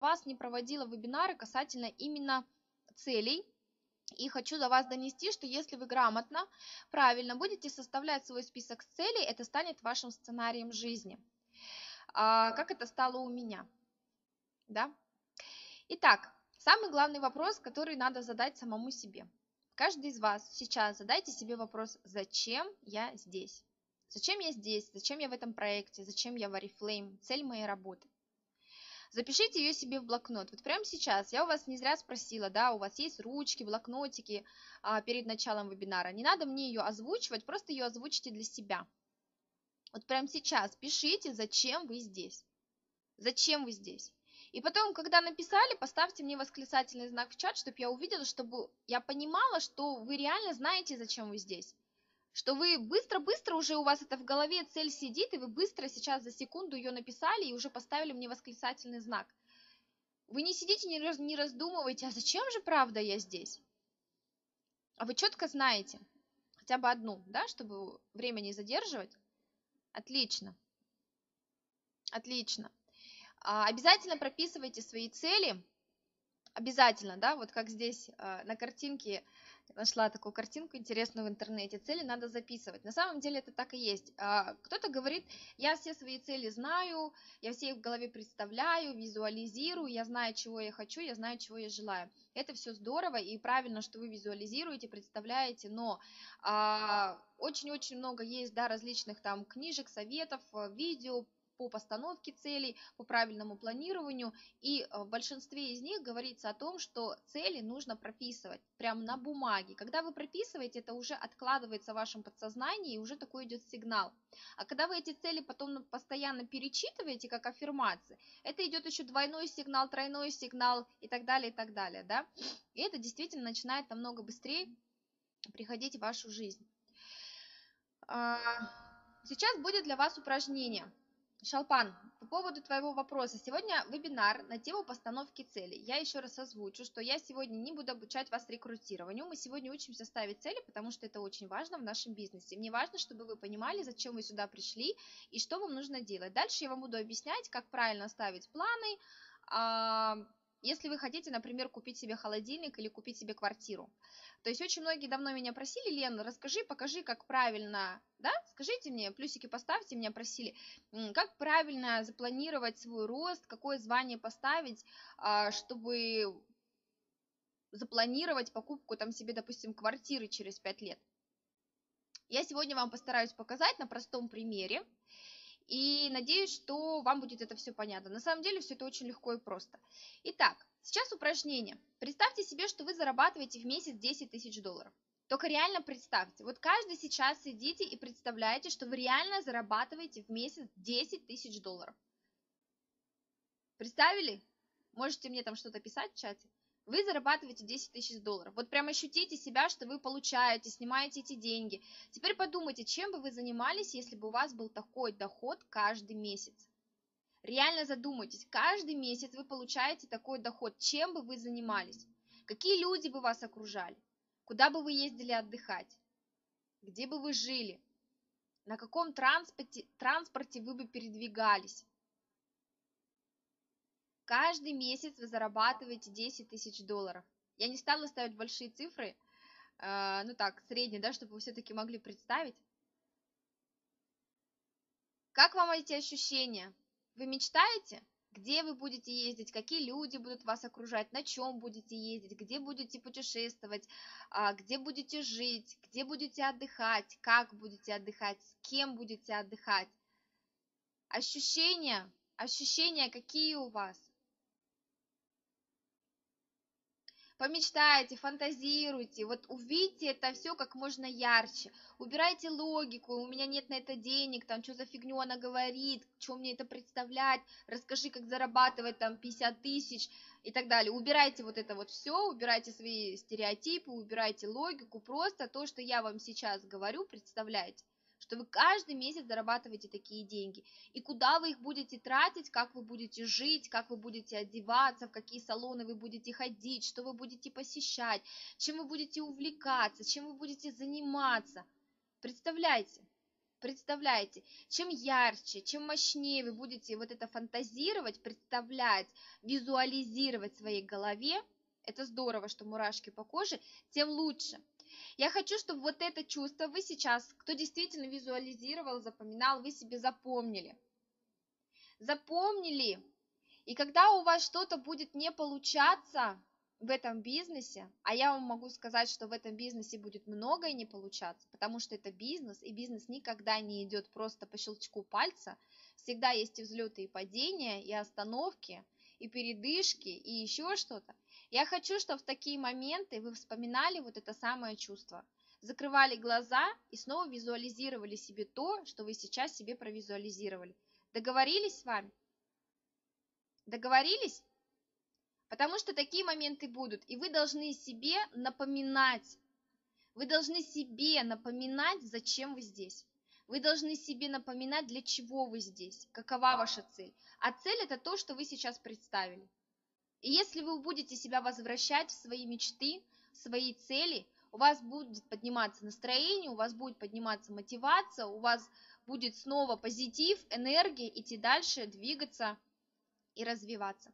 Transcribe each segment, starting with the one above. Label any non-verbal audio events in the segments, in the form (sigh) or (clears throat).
вас не проводила вебинары касательно именно целей. И хочу до вас донести, что если вы грамотно, правильно будете составлять свой список целей, это станет вашим сценарием жизни. А, как это стало у меня. Да? Итак, самый главный вопрос, который надо задать самому себе. Каждый из вас сейчас задайте себе вопрос, зачем я здесь? Зачем я здесь? Зачем я в этом проекте? Зачем я в Oriflame? Цель моей работы. Запишите ее себе в блокнот. Вот прямо сейчас, я у вас не зря спросила, да, у вас есть ручки, блокнотики а, перед началом вебинара. Не надо мне ее озвучивать, просто ее озвучите для себя. Вот прямо сейчас пишите, зачем вы здесь. Зачем вы здесь. И потом, когда написали, поставьте мне восклицательный знак в чат, чтобы я увидела, чтобы я понимала, что вы реально знаете, зачем вы здесь что вы быстро-быстро уже у вас это в голове цель сидит, и вы быстро сейчас за секунду ее написали и уже поставили мне восклицательный знак. Вы не сидите, не, раз, не раздумываете, а зачем же правда я здесь? А вы четко знаете, хотя бы одну, да, чтобы время не задерживать. Отлично. Отлично. А, обязательно прописывайте свои цели. Обязательно, да, вот как здесь а, на картинке нашла такую картинку интересную в интернете. Цели надо записывать. На самом деле это так и есть. А, кто-то говорит, я все свои цели знаю, я все их в голове представляю, визуализирую, я знаю, чего я хочу, я знаю, чего я желаю. Это все здорово и правильно, что вы визуализируете, представляете, но а, очень-очень много есть да, различных там книжек, советов, видео, по постановке целей, по правильному планированию, и э, в большинстве из них говорится о том, что цели нужно прописывать прямо на бумаге. Когда вы прописываете, это уже откладывается в вашем подсознании, и уже такой идет сигнал. А когда вы эти цели потом постоянно перечитываете, как аффирмации, это идет еще двойной сигнал, тройной сигнал и так далее, и так далее, да, и это действительно начинает намного быстрее приходить в вашу жизнь. А, сейчас будет для вас упражнение. Шалпан, по поводу твоего вопроса. Сегодня вебинар на тему постановки целей. Я еще раз озвучу, что я сегодня не буду обучать вас рекрутированию. Мы сегодня учимся ставить цели, потому что это очень важно в нашем бизнесе. Мне важно, чтобы вы понимали, зачем вы сюда пришли и что вам нужно делать. Дальше я вам буду объяснять, как правильно ставить планы, а, если вы хотите, например, купить себе холодильник или купить себе квартиру. То есть очень многие давно меня просили, Лен, расскажи, покажи, как правильно, да, скажите мне, плюсики поставьте, меня просили, как правильно запланировать свой рост, какое звание поставить, а, чтобы запланировать покупку там себе, допустим, квартиры через 5 лет. Я сегодня вам постараюсь показать на простом примере, и надеюсь, что вам будет это все понятно. На самом деле все это очень легко и просто. Итак, Сейчас упражнение. Представьте себе, что вы зарабатываете в месяц 10 тысяч долларов. Только реально представьте, вот каждый сейчас сидите и представляете, что вы реально зарабатываете в месяц 10 тысяч долларов. Представили? Можете мне там что-то писать в чате? Вы зарабатываете 10 тысяч долларов. Вот прям ощутите себя, что вы получаете, снимаете эти деньги. Теперь подумайте, чем бы вы занимались, если бы у вас был такой доход каждый месяц. Реально задумайтесь, каждый месяц вы получаете такой доход, чем бы вы занимались, какие люди бы вас окружали, куда бы вы ездили отдыхать, где бы вы жили, на каком транспорте, транспорте вы бы передвигались. Каждый месяц вы зарабатываете 10 тысяч долларов. Я не стала ставить большие цифры, э, ну так, средние, да, чтобы вы все-таки могли представить. Как вам эти ощущения? Вы мечтаете? Где вы будете ездить, какие люди будут вас окружать, на чем будете ездить, где будете путешествовать, а, где будете жить, где будете отдыхать, как будете отдыхать, с кем будете отдыхать. Ощущения, ощущения какие у вас? Помечтайте, фантазируйте, вот увидите это все как можно ярче, убирайте логику, у меня нет на это денег, там, что за фигню она говорит, что мне это представлять, расскажи, как зарабатывать там 50 тысяч и так далее, убирайте вот это вот все, убирайте свои стереотипы, убирайте логику, просто то, что я вам сейчас говорю, представляйте что вы каждый месяц зарабатываете такие деньги. И куда вы их будете тратить, как вы будете жить, как вы будете одеваться, в какие салоны вы будете ходить, что вы будете посещать, чем вы будете увлекаться, чем вы будете заниматься. Представляете? Представляете, чем ярче, чем мощнее вы будете вот это фантазировать, представлять, визуализировать в своей голове, это здорово, что мурашки по коже, тем лучше. Я хочу, чтобы вот это чувство вы сейчас, кто действительно визуализировал, запоминал, вы себе запомнили. Запомнили. И когда у вас что-то будет не получаться, в этом бизнесе, а я вам могу сказать, что в этом бизнесе будет многое не получаться, потому что это бизнес, и бизнес никогда не идет просто по щелчку пальца, всегда есть и взлеты, и падения, и остановки, и передышки, и еще что-то. Я хочу, чтобы в такие моменты вы вспоминали вот это самое чувство, закрывали глаза и снова визуализировали себе то, что вы сейчас себе провизуализировали. Договорились с вами? Договорились? Потому что такие моменты будут, и вы должны себе напоминать, вы должны себе напоминать, зачем вы здесь. Вы должны себе напоминать, для чего вы здесь, какова ваша цель. А цель это то, что вы сейчас представили. И если вы будете себя возвращать в свои мечты, в свои цели, у вас будет подниматься настроение, у вас будет подниматься мотивация, у вас будет снова позитив, энергия, идти дальше, двигаться и развиваться.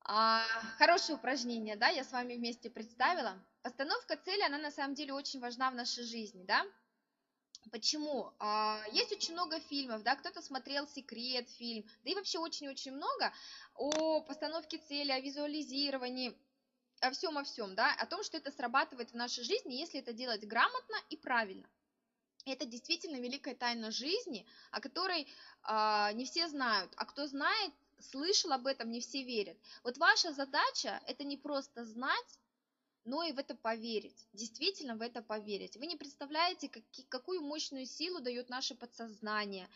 А, хорошее упражнение, да, я с вами вместе представила. Постановка цели, она на самом деле очень важна в нашей жизни, да. Почему? А, есть очень много фильмов, да, кто-то смотрел «Секрет» фильм, да и вообще очень-очень много о постановке цели, о визуализировании, о всем, о всем, да, о том, что это срабатывает в нашей жизни, если это делать грамотно и правильно. Это действительно великая тайна жизни, о которой э, не все знают, а кто знает, слышал об этом, не все верят. Вот ваша задача – это не просто знать, но и в это поверить, действительно в это поверить. Вы не представляете, как, какую мощную силу дает наше подсознание.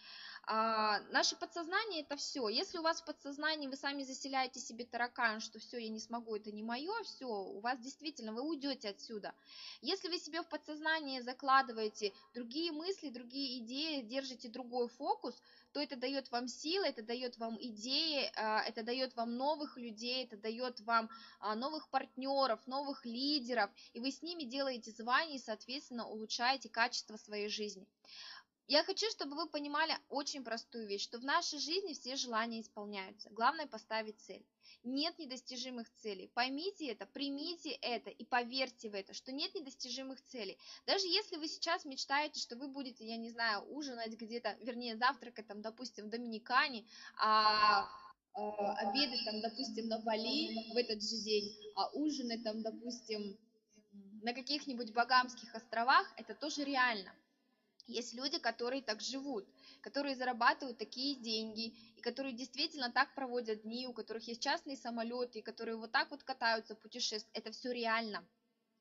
А, наше подсознание это все. Если у вас в подсознании вы сами заселяете себе таракан, что все, я не смогу, это не мое, все, у вас действительно, вы уйдете отсюда. Если вы себе в подсознание закладываете другие мысли, другие идеи, держите другой фокус – то это дает вам силы, это дает вам идеи, а, это дает вам новых людей, это дает вам а, новых партнеров, новых лидеров, и вы с ними делаете звание и, соответственно, улучшаете качество своей жизни. Я хочу, чтобы вы понимали очень простую вещь, что в нашей жизни все желания исполняются. Главное поставить цель нет недостижимых целей. Поймите это, примите это и поверьте в это, что нет недостижимых целей. Даже если вы сейчас мечтаете, что вы будете, я не знаю, ужинать где-то, вернее, завтракать там, допустим, в Доминикане, а а, обедать там, допустим, на Бали в этот же день, а ужинать там, допустим, на каких-нибудь Багамских островах, это тоже реально. Есть люди, которые так живут, которые зарабатывают такие деньги, и которые действительно так проводят дни, у которых есть частные самолеты, и которые вот так вот катаются, путешествуют. Это все реально.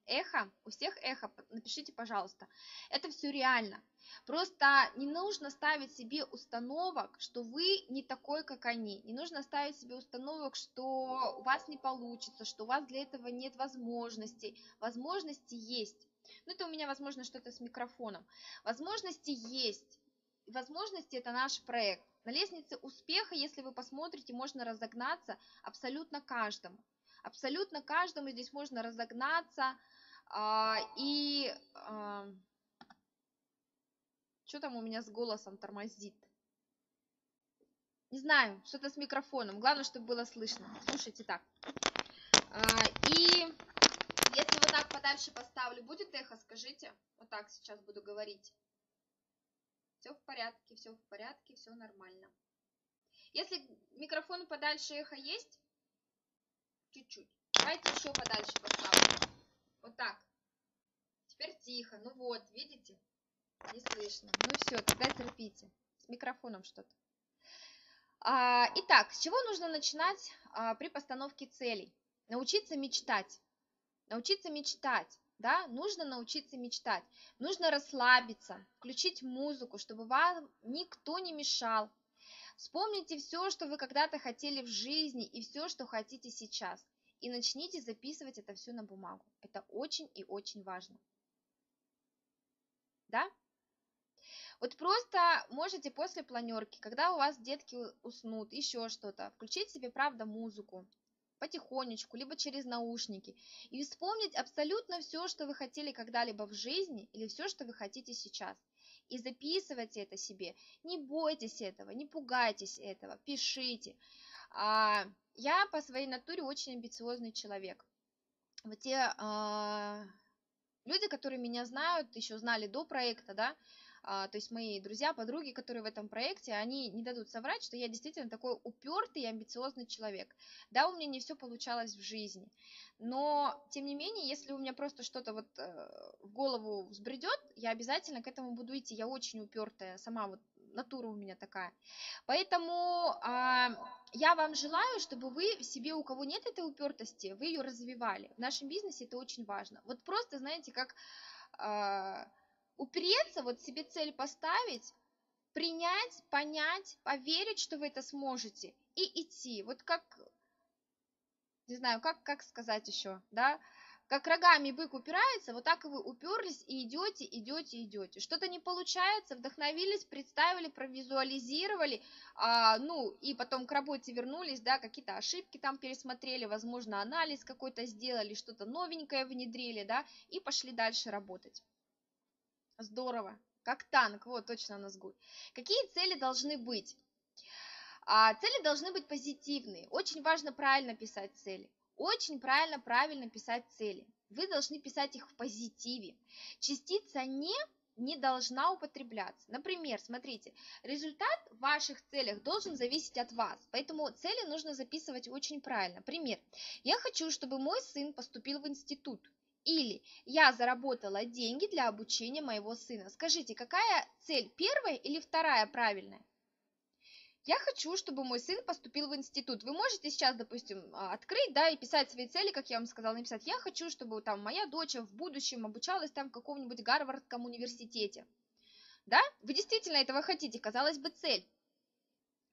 Эхо, у всех эхо, напишите, пожалуйста. Это все реально. Просто не нужно ставить себе установок, что вы не такой, как они. Не нужно ставить себе установок, что у вас не получится, что у вас для этого нет возможностей. Возможности есть. Ну, это у меня, возможно, что-то с микрофоном. Возможности есть. Возможности – это наш проект. На лестнице успеха, если вы посмотрите, можно разогнаться абсолютно каждому. Абсолютно каждому здесь можно разогнаться. А, и а, что там у меня с голосом тормозит? Не знаю, что-то с микрофоном. Главное, чтобы было слышно. Слушайте так. А, и подальше поставлю, будет эхо, скажите? Вот так сейчас буду говорить. Все в порядке, все в порядке, все нормально. Если микрофон подальше эхо есть, чуть-чуть. Давайте еще подальше поставлю. Вот так. Теперь тихо. Ну вот, видите? Не слышно. Ну все, тогда терпите. С микрофоном что-то. А, итак, с чего нужно начинать а, при постановке целей? Научиться мечтать. Научиться мечтать да, нужно научиться мечтать, нужно расслабиться, включить музыку, чтобы вам никто не мешал. Вспомните все, что вы когда-то хотели в жизни и все, что хотите сейчас. И начните записывать это все на бумагу. Это очень и очень важно. Да? Вот просто можете после планерки, когда у вас детки уснут, еще что-то, включить себе, правда, музыку, потихонечку, либо через наушники, и вспомнить абсолютно все, что вы хотели когда-либо в жизни, или все, что вы хотите сейчас. и записывайте это себе. Не бойтесь этого, не пугайтесь этого, пишите. А, я по своей натуре очень амбициозный человек. Вот те а, люди, которые меня знают, еще знали до проекта, да, то есть мои друзья, подруги, которые в этом проекте, они не дадут соврать, что я действительно такой упертый и амбициозный человек. Да, у меня не все получалось в жизни, но, тем не менее, если у меня просто что-то вот э, в голову взбредет, я обязательно к этому буду идти, я очень упертая, сама вот натура у меня такая. Поэтому а, я вам желаю, чтобы вы в себе, у кого нет этой упертости, вы ее развивали. В нашем бизнесе это очень важно. Вот просто, знаете, как а, упереться, вот себе цель поставить, принять, понять, поверить, что вы это сможете, и идти. Вот как, не знаю, как, как сказать еще, да, как рогами бык упирается, вот так и вы уперлись и идете, идете, идете. Что-то не получается, вдохновились, представили, провизуализировали, а, ну и потом к работе вернулись, да, какие-то ошибки там пересмотрели, возможно, анализ какой-то сделали, что-то новенькое внедрили, да, и пошли дальше работать. Здорово. Как танк, вот точно мозгу. Какие цели должны быть? А, цели должны быть позитивные. Очень важно правильно писать цели. Очень правильно, правильно писать цели. Вы должны писать их в позитиве. Частица «не» не должна употребляться. Например, смотрите, результат в ваших целях должен зависеть от вас, поэтому цели нужно записывать очень правильно. Пример. Я хочу, чтобы мой сын поступил в институт. Или я заработала деньги для обучения моего сына. Скажите, какая цель, первая или вторая правильная? Я хочу, чтобы мой сын поступил в институт. Вы можете сейчас, допустим, а, открыть, да, и писать свои цели, как я вам сказала, написать. Я хочу, чтобы там моя дочь в будущем обучалась там в каком-нибудь Гарвардском университете. Да? Вы действительно этого хотите, казалось бы, цель.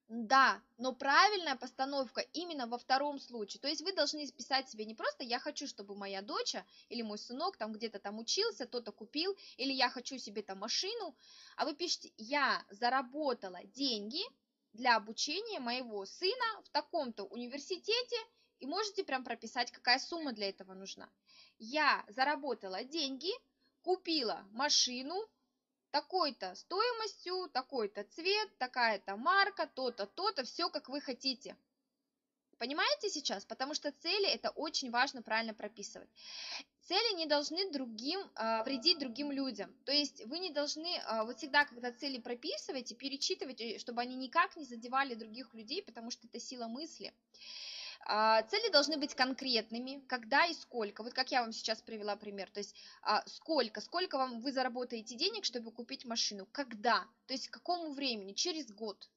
Да, но правильная постановка именно во втором случае. То есть вы должны писать себе не просто «я хочу, чтобы моя дочь или мой сынок там где-то там учился, то-то купил, или я хочу себе там машину», а вы пишете «я заработала деньги для обучения моего сына в таком-то университете», и можете прям прописать, какая сумма для этого нужна. «Я заработала деньги, купила машину такой-то стоимостью, такой-то цвет, такая-то марка, то-то, то-то, все как вы хотите. Понимаете сейчас? Потому что цели это очень важно правильно прописывать. Цели не должны другим э, вредить другим людям. То есть вы не должны э, вот всегда, когда цели прописываете, перечитывать, э, чтобы они никак не задевали других людей, потому что это сила мысли. А, цели должны быть конкретными, когда и сколько. Вот как я вам сейчас привела пример. То есть а, сколько, сколько вам вы заработаете денег, чтобы купить машину, когда, то есть к какому времени, через год,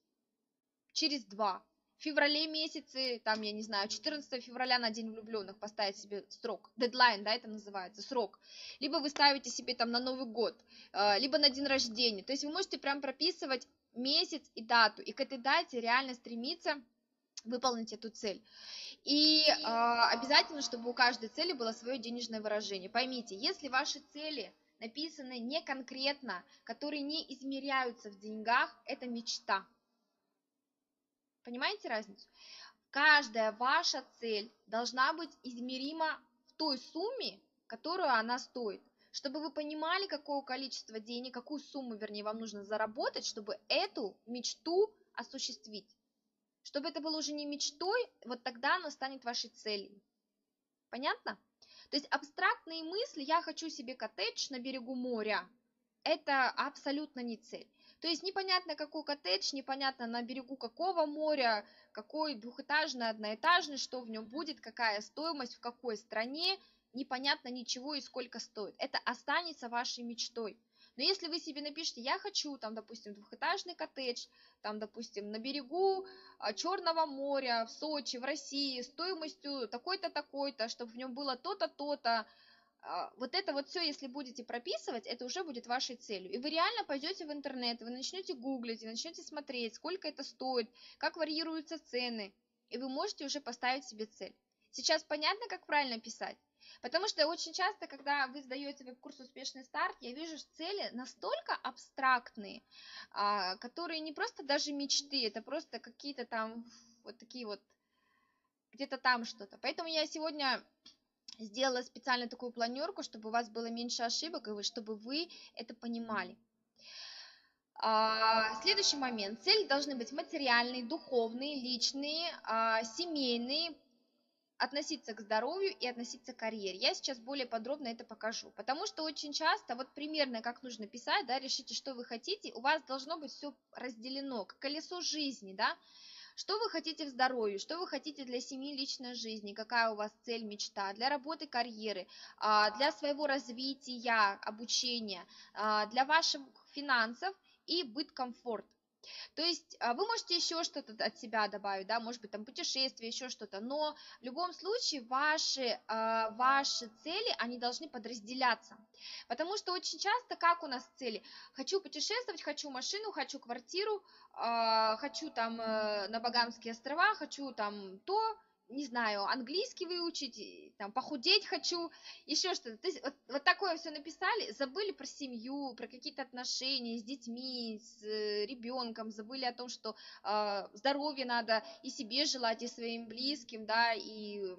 через два, в феврале месяце, там, я не знаю, 14 февраля на День влюбленных поставить себе срок, дедлайн, да, это называется, срок. Либо вы ставите себе там на Новый год, а, либо на день рождения. То есть вы можете прям прописывать месяц и дату, и к этой дате реально стремиться выполнить эту цель. И э, обязательно, чтобы у каждой цели было свое денежное выражение. Поймите, если ваши цели написаны не конкретно, которые не измеряются в деньгах, это мечта. Понимаете разницу? Каждая ваша цель должна быть измерима в той сумме, которую она стоит. Чтобы вы понимали, какое количество денег, какую сумму, вернее, вам нужно заработать, чтобы эту мечту осуществить. Чтобы это было уже не мечтой, вот тогда оно станет вашей целью. Понятно? То есть абстрактные мысли «я хочу себе коттедж на берегу моря» – это абсолютно не цель. То есть непонятно, какой коттедж, непонятно на берегу какого моря, какой двухэтажный, одноэтажный, что в нем будет, какая стоимость, в какой стране, непонятно ничего и сколько стоит. Это останется вашей мечтой. Но если вы себе напишите, я хочу, там, допустим, двухэтажный коттедж, там, допустим, на берегу а, Черного моря, в Сочи, в России, стоимостью такой-то, такой-то, чтобы в нем было то-то, то-то, а, вот это вот все, если будете прописывать, это уже будет вашей целью. И вы реально пойдете в интернет, вы начнете гуглить, вы начнете смотреть, сколько это стоит, как варьируются цены, и вы можете уже поставить себе цель. Сейчас понятно, как правильно писать? Потому что очень часто, когда вы сдаете веб-курс «Успешный старт», я вижу цели настолько абстрактные, а, которые не просто даже мечты, это просто какие-то там вот такие вот, где-то там что-то. Поэтому я сегодня сделала специально такую планерку, чтобы у вас было меньше ошибок, и чтобы вы это понимали. А, следующий момент. Цели должны быть материальные, духовные, личные, а, семейные, относиться к здоровью и относиться к карьере. Я сейчас более подробно это покажу, потому что очень часто, вот примерно как нужно писать, да, решите, что вы хотите, у вас должно быть все разделено, как колесо жизни, да, что вы хотите в здоровье, что вы хотите для семьи, личной жизни, какая у вас цель, мечта, для работы, карьеры, а, для своего развития, обучения, а, для ваших финансов и быт комфорт. То есть а, вы можете еще что-то от себя добавить, да, может быть там путешествие, еще что-то, но в любом случае ваши, а, ваши цели, они должны подразделяться. Потому что очень часто, как у нас цели? Хочу путешествовать, хочу машину, хочу квартиру, а, хочу там э, на Багамские острова, хочу там то, не знаю, английский выучить, там, похудеть хочу, еще что-то. То есть вот, вот такое все написали, забыли про семью, про какие-то отношения с детьми, с э, ребенком, забыли о том, что э, здоровье надо и себе желать, и своим близким, да, и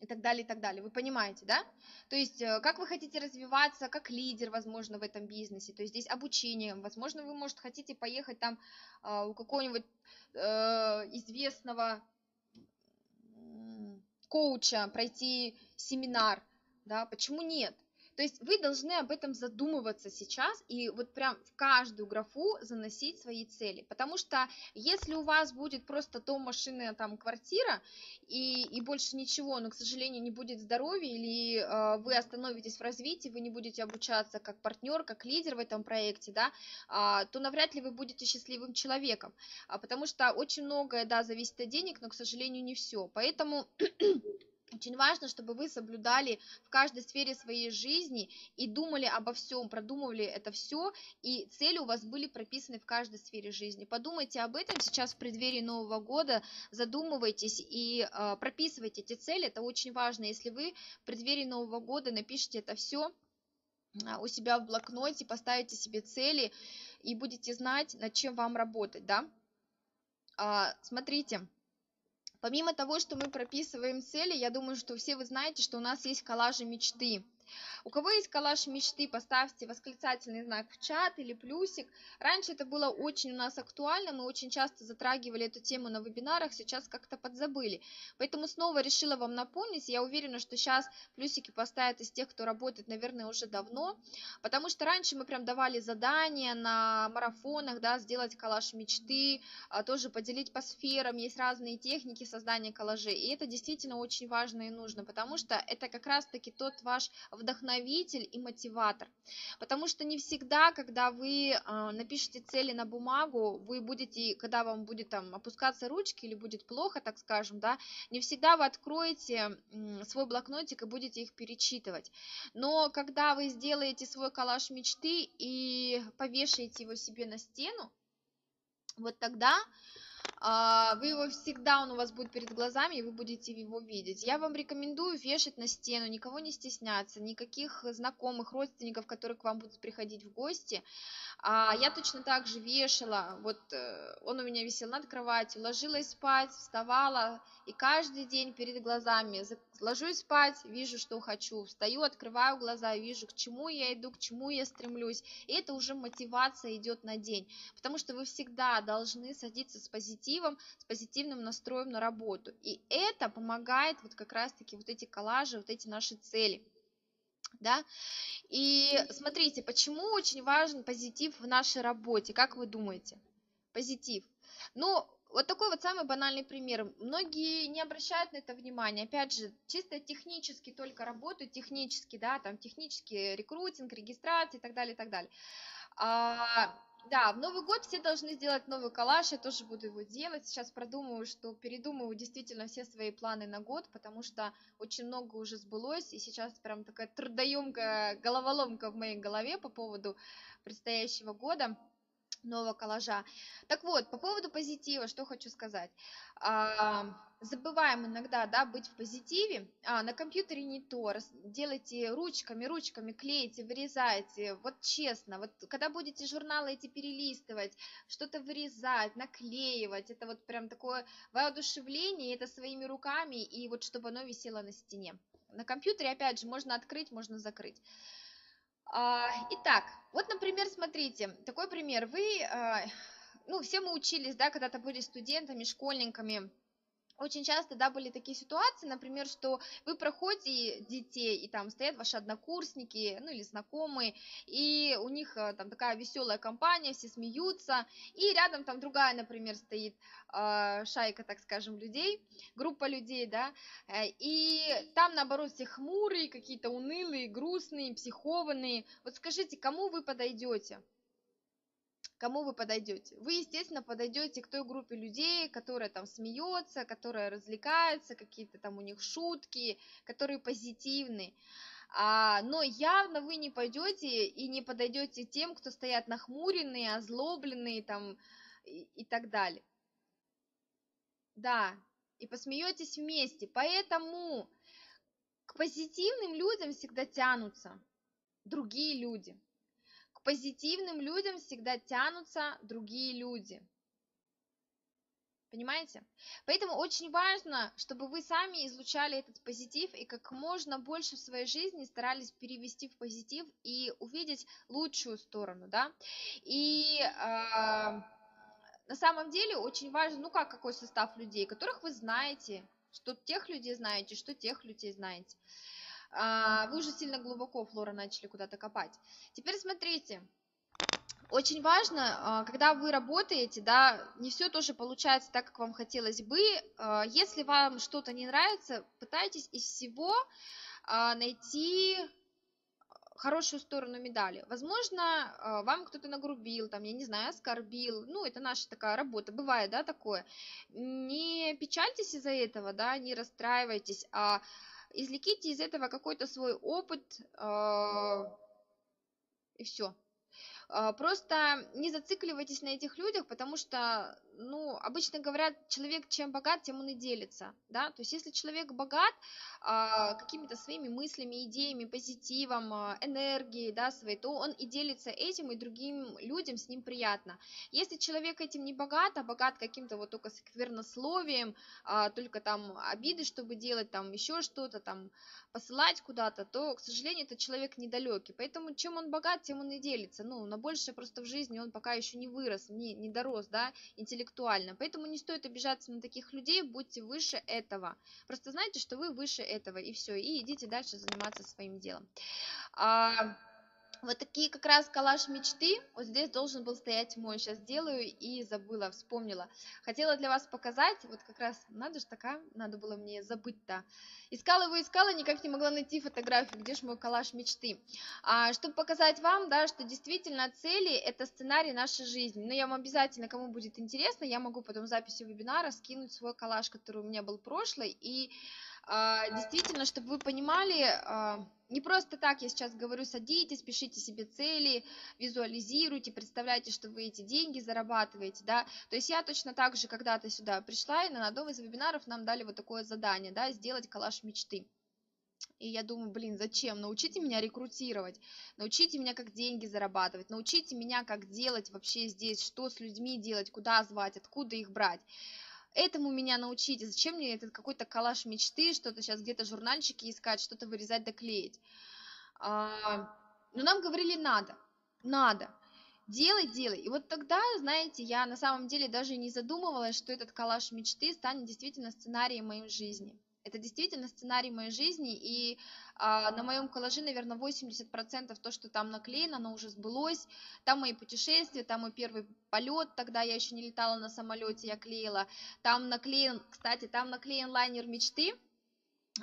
и так далее, и так далее. Вы понимаите, да? То есть, э, как вы хотите развиваться как лидер, возможно, в этом бизнесе. То есть, здесь обучение. Возможно, вы, может, хотите поехать там э, у какого-нибудь э, известного коуча, пройти семинар, да, почему нет? То есть вы должны об этом задумываться сейчас и вот прям в каждую графу заносить свои цели. Потому что если у вас будет просто то машина, там квартира и, и больше ничего, но, к сожалению, не будет здоровья или э, вы остановитесь в развитии, вы не будете обучаться как партнер, как лидер в этом проекте, да, э, то навряд ли вы будете счастливым человеком. А, потому что очень многое, да, зависит от денег, но, к сожалению, не все. Поэтому очень важно, чтобы вы соблюдали в каждой сфере своей жизни и думали обо всем, продумывали это все, и цели у вас были прописаны в каждой сфере жизни. Подумайте об этом сейчас в преддверии Нового года, задумывайтесь и э, прописывайте эти цели. Это очень важно. Если вы в преддверии Нового года напишите это все а, у себя в блокноте, поставите себе цели и будете знать, над чем вам работать, да. А, смотрите. Помимо того, что мы прописываем цели, я думаю, что все вы знаете, что у нас есть коллажи мечты. У кого есть коллаж мечты, поставьте восклицательный знак в чат или плюсик. Раньше это было очень у нас актуально, мы очень часто затрагивали эту тему на вебинарах, сейчас как-то подзабыли. Поэтому снова решила вам напомнить, я уверена, что сейчас плюсики поставят из тех, кто работает, наверное, уже давно, потому что раньше мы прям давали задания на марафонах, да, сделать коллаж мечты, а, тоже поделить по сферам, есть разные техники создания коллажей, и это действительно очень важно и нужно, потому что это как раз-таки тот ваш вдохновитель и мотиватор. Потому что не всегда, когда вы а, напишете цели на бумагу, вы будете, когда вам будет там опускаться ручки или будет плохо, так скажем, да, не всегда вы откроете свой блокнотик и будете их перечитывать. Но когда вы сделаете свой коллаж мечты и повешаете его себе на стену, вот тогда вы его всегда, он у вас будет перед глазами, и вы будете его видеть. Я вам рекомендую вешать на стену, никого не стесняться, никаких знакомых, родственников, которые к вам будут приходить в гости. А я точно так же вешала, вот э, он у меня висел над кроватью, ложилась спать, вставала, и каждый день перед глазами ложусь спать, вижу, что хочу, встаю, открываю глаза, вижу, к чему я иду, к чему я стремлюсь, и это уже мотивация идет на день, потому что вы всегда должны садиться с позитивом, с позитивным настроем на работу, и это помогает вот как раз-таки вот эти коллажи, вот эти наши цели да. И смотрите, почему очень важен позитив в нашей работе, как вы думаете? Позитив. Ну, вот такой вот самый банальный пример. Многие не обращают на это внимания. Опять же, чисто технически только работают, технически, да, там технический рекрутинг, регистрация и так далее, и так далее. А, да, в Новый год все должны сделать новый коллаж, я тоже буду его делать. Сейчас продумываю, что передумываю действительно все свои планы на год, потому что очень много уже сбылось, и сейчас прям такая трудоемкая головоломка в моей голове по поводу предстоящего года нового коллажа. Так вот, по поводу позитива, что хочу сказать. А, забываем иногда, да, быть в позитиве. А, на компьютере не то. Делайте ручками, ручками, клейте, вырезайте. Вот честно, вот когда будете журналы эти перелистывать, что-то вырезать, наклеивать, это вот прям такое воодушевление, это своими руками, и вот чтобы оно висело на стене. На компьютере, опять же, можно открыть, можно закрыть. А, итак, вот, например, смотрите, такой пример. Вы, а, ну, все мы учились, да, когда-то были студентами, школьниками, очень часто, да, были такие ситуации, например, что вы проходите детей, и там стоят ваши однокурсники, ну или знакомые, и у них э, там такая веселая компания, все смеются, и рядом там другая, например, стоит э, шайка, так скажем, людей, группа людей, да, э, и там, наоборот, все хмурые, какие-то унылые, грустные, психованные. Вот скажите, кому вы подойдете? Кому вы подойдете. Вы, естественно, подойдете к той группе людей, которая там смеется, которая развлекается, какие-то там у них шутки, которые позитивны. А, но явно вы не пойдете и не подойдете тем, кто стоят нахмуренные, озлобленные там и, и так далее. Да, и посмеетесь вместе. Поэтому к позитивным людям всегда тянутся другие люди. К позитивным людям всегда тянутся другие люди. Понимаете? Поэтому очень важно, чтобы вы сами излучали этот позитив и как можно больше в своей жизни старались перевести в позитив и увидеть лучшую сторону, да. И э, на самом деле очень важно, ну как какой состав людей, которых вы знаете, что тех людей знаете, что тех людей знаете. А, вы уже сильно глубоко, Флора, начали куда-то копать. Теперь смотрите, очень важно, а, когда вы работаете, да, не все тоже получается так, как вам хотелось бы. А, если вам что-то не нравится, пытайтесь из всего найти хорошую сторону медали. Возможно, вам кто-то нагрубил, там, я не знаю, оскорбил, ну, это наша такая работа, бывает, да, такое. Не печальтесь из-за этого, да, не расстраивайтесь, а извлеките из этого какой-то свой опыт, э, и все. А, просто не зацикливайтесь на этих людях, потому что, ну, обычно говорят, человек чем богат, тем он и делится, да, то есть если человек богат а, какими-то своими мыслями, идеями, позитивом, а, энергией, да, своей, то он и делится этим, и другим людям с ним приятно. Если человек этим не богат, а богат каким-то вот только сквернословием, только там обиды, чтобы делать, там еще что-то, там посылать куда-то, то, к сожалению, этот человек недалекий. Поэтому чем он богат, тем он и делится. Ну, на больше просто в жизни он пока еще не вырос, не, не дорос, да, интеллектуально. Поэтому не стоит обижаться на таких людей, будьте выше этого. Просто знайте, что вы выше этого, и все, и идите дальше заниматься своим делом. Вот такие как раз коллаж мечты. Вот здесь должен был стоять мой. Сейчас делаю и забыла, вспомнила. Хотела для вас показать. Вот как раз, надо же такая, надо было мне забыть-то. Искала его, искала, никак не могла найти фотографию. Где же мой коллаж мечты? А, чтобы показать вам, да, что действительно цели – это сценарий нашей жизни. Но я вам обязательно, кому будет интересно, я могу потом в записи вебинара скинуть свой коллаж, который у меня был прошлый. И действительно, чтобы вы понимали, а, не просто так я сейчас говорю, садитесь, пишите себе цели, визуализируйте, представляйте, что вы эти деньги зарабатываете, да, то есть я точно так же когда-то сюда пришла, и на одном из вебинаров нам дали вот такое задание, да, сделать коллаж мечты. И я думаю, блин, зачем? Научите меня рекрутировать, научите меня, как деньги зарабатывать, научите меня, как делать вообще здесь, что с людьми делать, куда звать, откуда их брать этому меня научите, зачем мне этот какой-то коллаж мечты, что-то сейчас где-то журнальчики искать, что-то вырезать, доклеить. А, но нам говорили надо, надо, делай, делай. И вот тогда, знаете, я на самом деле даже не задумывалась, что этот коллаж мечты станет действительно сценарием моей жизни. Это действительно сценарий моей жизни, и а, на моем коллаже, наверное, 80% то, что там наклеено, оно уже сбылось. Там мои путешествия, там мой первый полет, тогда я еще не летала на самолете, я клеила. Там наклеен, кстати, там наклеен лайнер мечты,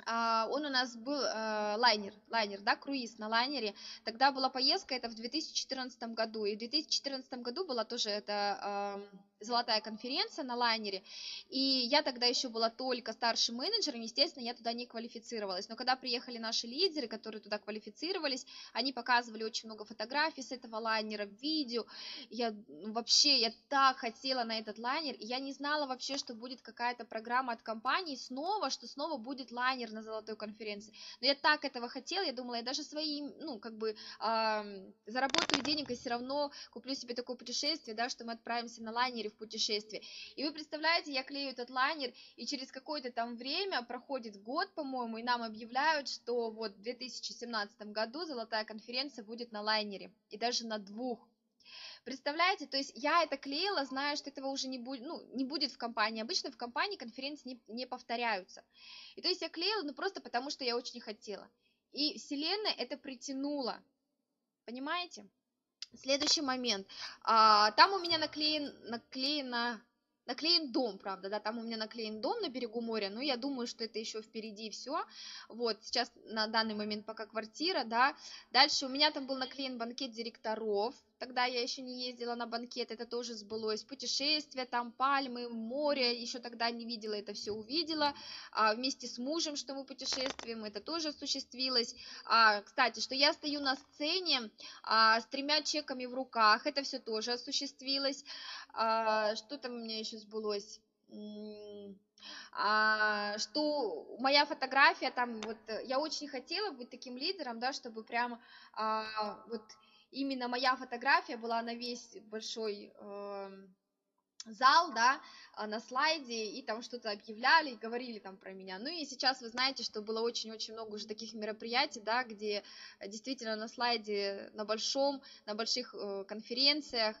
а, он у нас был э, лайнер, лайнер, да, круиз на лайнере. Тогда была поездка, это в 2014 году. И в 2014 году была тоже это э, золотая конференция на лайнере. И я тогда еще была только старшим менеджером, естественно, я туда не квалифицировалась. Но когда приехали наши лидеры, которые туда квалифицировались, они показывали очень много фотографий с этого лайнера, видео. Я ну, вообще, я так хотела на этот лайнер. Я не знала вообще, что будет какая-то программа от компании снова, что снова будет лайнер на золотой конференции. Но я так этого хотела, я думала, я даже свои, ну, как бы, э, заработаю денег и все равно куплю себе такое путешествие, да, что мы отправимся на лайнере лайнере в путешествии. И вы представляете, я клею этот лайнер, и через какое-то там время, проходит год, по-моему, и нам объявляют, что вот в 2017 году золотая конференция будет на лайнере, и даже на двух. Представляете, то есть я это клеила, зная, что этого уже не будет, ну, не будет в компании. Обычно в компании конференции не, не повторяются. И то есть я клеила, ну, просто потому что я очень хотела. И Вселенная это притянула. Понимаете? Следующий момент. А, там у меня наклеен, наклеено наклеен дом, правда, да, там у меня наклеен дом на берегу моря, но я думаю, что это еще впереди все, вот, сейчас на данный момент пока квартира, да, дальше у меня там был наклеен банкет директоров, тогда я еще не ездила на банкет, это тоже сбылось, путешествия, там пальмы, море, еще тогда не видела, это все увидела, а, вместе с мужем, что мы путешествуем, это тоже осуществилось, а, кстати, что я стою на сцене а, с тремя чеками в руках, это все тоже осуществилось, а, что там у меня еще сбылось, а, что моя фотография там вот я очень хотела быть таким лидером да чтобы прям а, вот именно моя фотография была на весь большой э, зал, да, а, на слайде, и там что-то объявляли, и говорили там про меня. Ну и сейчас вы знаете, что было очень-очень много уже таких мероприятий, да, где действительно на слайде, на большом, на больших э, конференциях,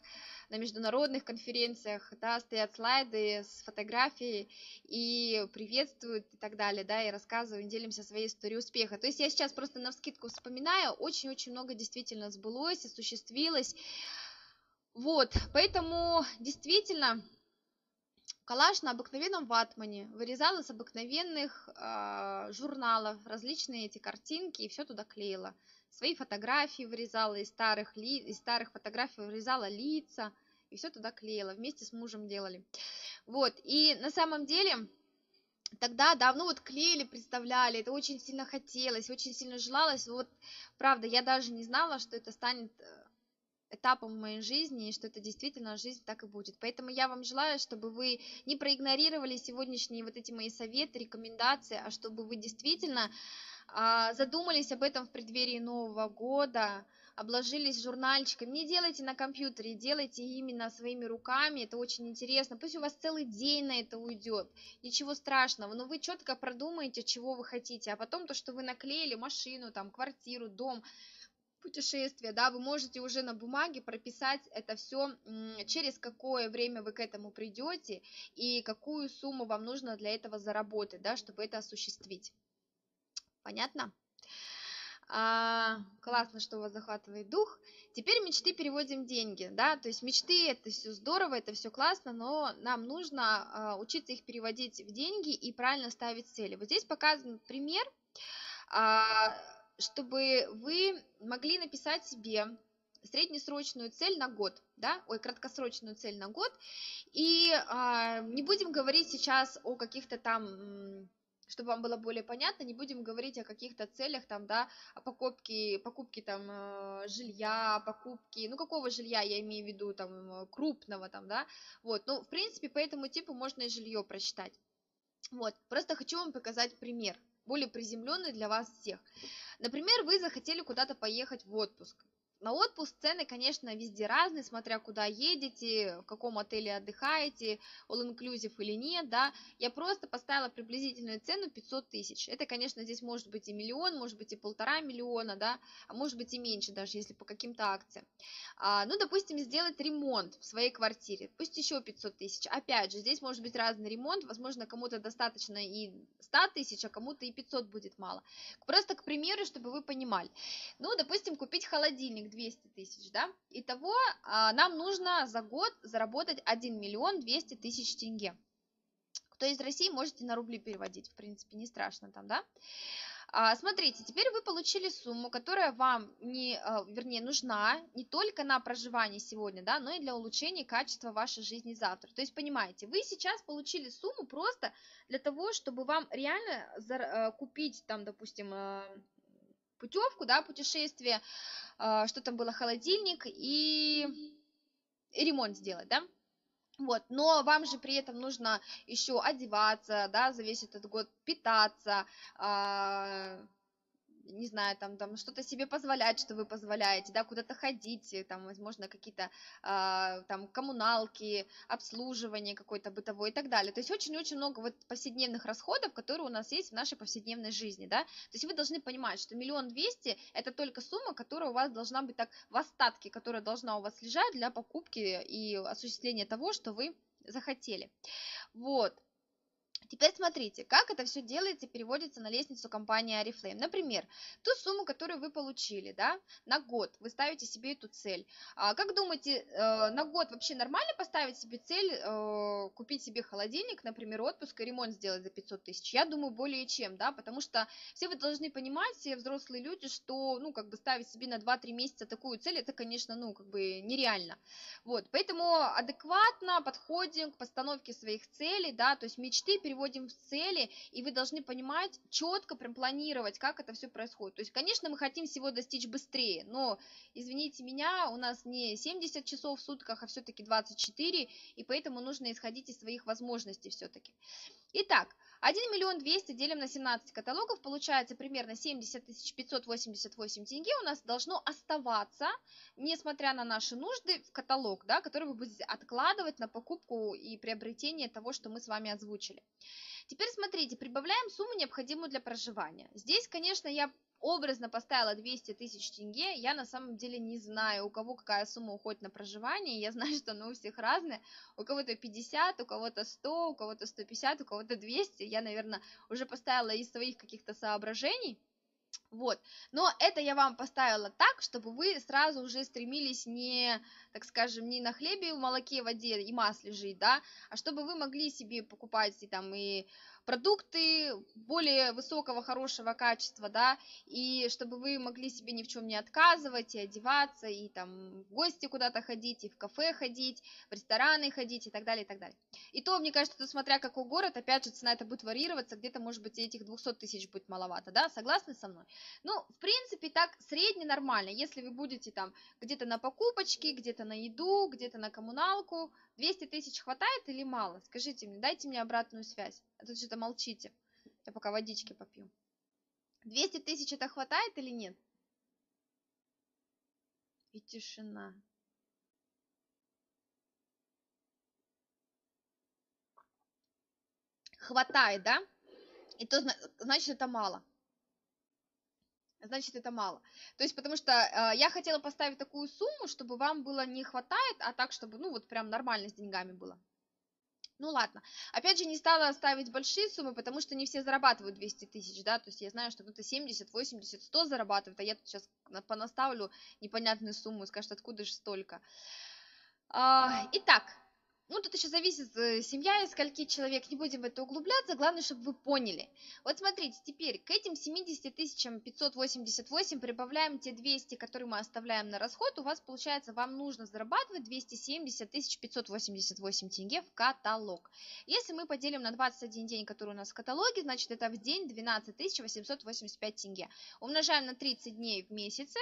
на международных конференциях, да, стоят слайды с фотографией и приветствуют и так далее, да, и рассказываем, делимся своей историей успеха. То есть я сейчас просто на вскидку вспоминаю, очень-очень много действительно сбылось, осуществилось. Вот, поэтому действительно коллаж на обыкновенном ватмане, вырезала с обыкновенных э, журналов различные эти картинки и все туда клеила свои фотографии вырезала из старых, ли, из старых фотографий вырезала лица, и все туда клеила, вместе с мужем делали. Вот, и на самом деле, тогда давно вот клеили, представляли, это очень сильно хотелось, очень сильно желалось, вот, правда, я даже не знала, что это станет э, этапом в моей жизни, и что это действительно жизнь так и будет. Поэтому я вам желаю, чтобы вы не проигнорировали сегодняшние вот эти мои советы, рекомендации, а чтобы вы действительно задумались об этом в преддверии Нового года, обложились журнальчиком. Не делайте на компьютере, делайте именно своими руками, это очень интересно. Пусть у вас целый день на это уйдет, ничего страшного, но вы четко продумаете, чего вы хотите, а потом то, что вы наклеили машину, там, квартиру, дом, путешествие, да, вы можете уже на бумаге прописать это все, через какое время вы к этому придете и какую сумму вам нужно для этого заработать, да, чтобы это осуществить. Понятно? А, классно, что у вас захватывает дух. Теперь мечты переводим в деньги, да, то есть мечты это все здорово, это все классно, но нам нужно а, учиться их переводить в деньги и правильно ставить цели. Вот здесь показан пример, а, чтобы вы могли написать себе среднесрочную цель на год, да, ой, краткосрочную цель на год, и а, не будем говорить сейчас о каких-то там чтобы вам было более понятно, не будем говорить о каких-то целях, там, да, о покупке, покупке там э, жилья, покупки, ну, какого жилья я имею в виду, там, крупного, там, да, вот, ну, в принципе, по этому типу можно и жилье прочитать. Вот, просто хочу вам показать пример, более приземленный для вас всех. Например, вы захотели куда-то поехать в отпуск, на отпуск цены, конечно, везде разные, смотря куда едете, в каком отеле отдыхаете, all-inclusive или нет, да. Я просто поставила приблизительную цену 500 тысяч. Это, конечно, здесь может быть и миллион, может быть и полтора миллиона, да, а может быть и меньше даже, если по каким-то акциям. А, ну, допустим, сделать ремонт в своей квартире, пусть еще 500 тысяч. Опять же, здесь может быть разный ремонт, возможно, кому-то достаточно и 100 тысяч, а кому-то и 500 будет мало. Просто к примеру, чтобы вы понимали. Ну, допустим, купить холодильник 200 тысяч, да, итого а, нам нужно за год заработать 1 миллион 200 тысяч тенге. Кто из России, можете на рубли переводить, в принципе, не страшно там, да. А, смотрите, теперь вы получили сумму, которая вам не, а, вернее, нужна не только на проживание сегодня, да, но и для улучшения качества вашей жизни завтра. То есть, понимаете, вы сейчас получили сумму просто для того, чтобы вам реально купить там, допустим, путевку, да, путешествие, а, что там было, холодильник и, и ремонт сделать, да. Вот, но вам же при этом нужно еще одеваться, да, за весь этот год питаться, э, не знаю, там, там что-то себе позволять, что вы позволяете, да, куда-то ходить, там, возможно, какие-то э, там коммуналки, обслуживание какое-то бытовое и так далее. То есть очень-очень много вот повседневных расходов, которые у нас есть в нашей повседневной жизни, да. То есть вы должны понимать, что миллион двести – это только сумма, которая у вас должна быть так в остатке, которая должна у вас лежать для покупки и осуществления того, что вы захотели. Вот. Теперь смотрите, как это все делается, переводится на лестницу компании Oriflame. Например, ту сумму, которую вы получили, да, на год, вы ставите себе эту цель. А как думаете, э, на год вообще нормально поставить себе цель, э, купить себе холодильник, например, отпуск и ремонт сделать за 500 тысяч? Я думаю, более чем, да, потому что все вы должны понимать, все взрослые люди, что, ну, как бы ставить себе на 2-3 месяца такую цель, это, конечно, ну, как бы нереально. Вот, поэтому адекватно подходим к постановке своих целей, да, то есть мечты переводим переводим в цели, и вы должны понимать, четко прям планировать, как это все происходит. То есть, конечно, мы хотим всего достичь быстрее, но, извините меня, у нас не 70 часов в сутках, а все-таки 24, и поэтому нужно исходить из своих возможностей все-таки. Итак, 1 миллион 200 делим на 17 каталогов, получается примерно 70 588 тенге у нас должно оставаться, несмотря на наши нужды, в каталог, да, который вы будете откладывать на покупку и приобретение того, что мы с вами озвучили. Теперь смотрите, прибавляем сумму, необходимую для проживания. Здесь, конечно, я образно поставила 200 тысяч тенге, я на самом деле не знаю, у кого какая сумма уходит на проживание, я знаю, что она у всех разная, у кого-то 50, у кого-то 100, у кого-то 150, у кого-то 200, я, наверное, уже поставила из своих каких-то соображений, вот, но это я вам поставила так, чтобы вы сразу уже стремились не, так скажем, не на хлебе, в молоке, воде и масле жить, да, а чтобы вы могли себе покупать и там и продукты более высокого, хорошего качества, да, и чтобы вы могли себе ни в чем не отказывать, и одеваться, и там в гости куда-то ходить, и в кафе ходить, в рестораны ходить, и так далее, и так далее. И то, мне кажется, что смотря какой город, опять же, цена это будет варьироваться, где-то, может быть, этих 200 тысяч будет маловато, да, согласны со мной? Ну, в принципе, так средне нормально, если вы будете там где-то на покупочки, где-то на еду, где-то на коммуналку, 200 тысяч хватает или мало? Скажите мне, дайте мне обратную связь. А тут что-то молчите. Я пока водички попью. 200 тысяч это хватает или нет? И тишина. Хватает, да? И то значит это мало значит это мало. То есть, потому что э, я хотела поставить такую сумму, чтобы вам было не хватает, а так, чтобы, ну, вот прям нормально с деньгами было. Ну ладно. Опять же, не стала ставить большие суммы, потому что не все зарабатывают 200 тысяч, да, то есть я знаю, что кто-то 70, 80, 100 зарабатывает, а я тут сейчас понаставлю непонятную сумму и скажет, откуда же столько. А, итак, ну, тут еще зависит э, семья из скольки человек, не будем в это углубляться, главное, чтобы вы поняли. Вот смотрите, теперь к этим 70 тысячам 588 прибавляем те 200, которые мы оставляем на расход, у вас получается, вам нужно зарабатывать 270 тысяч 588 тенге в каталог. Если мы поделим на 21 день, который у нас в каталоге, значит, это в день 12 885 тенге. Умножаем на 30 дней в месяце,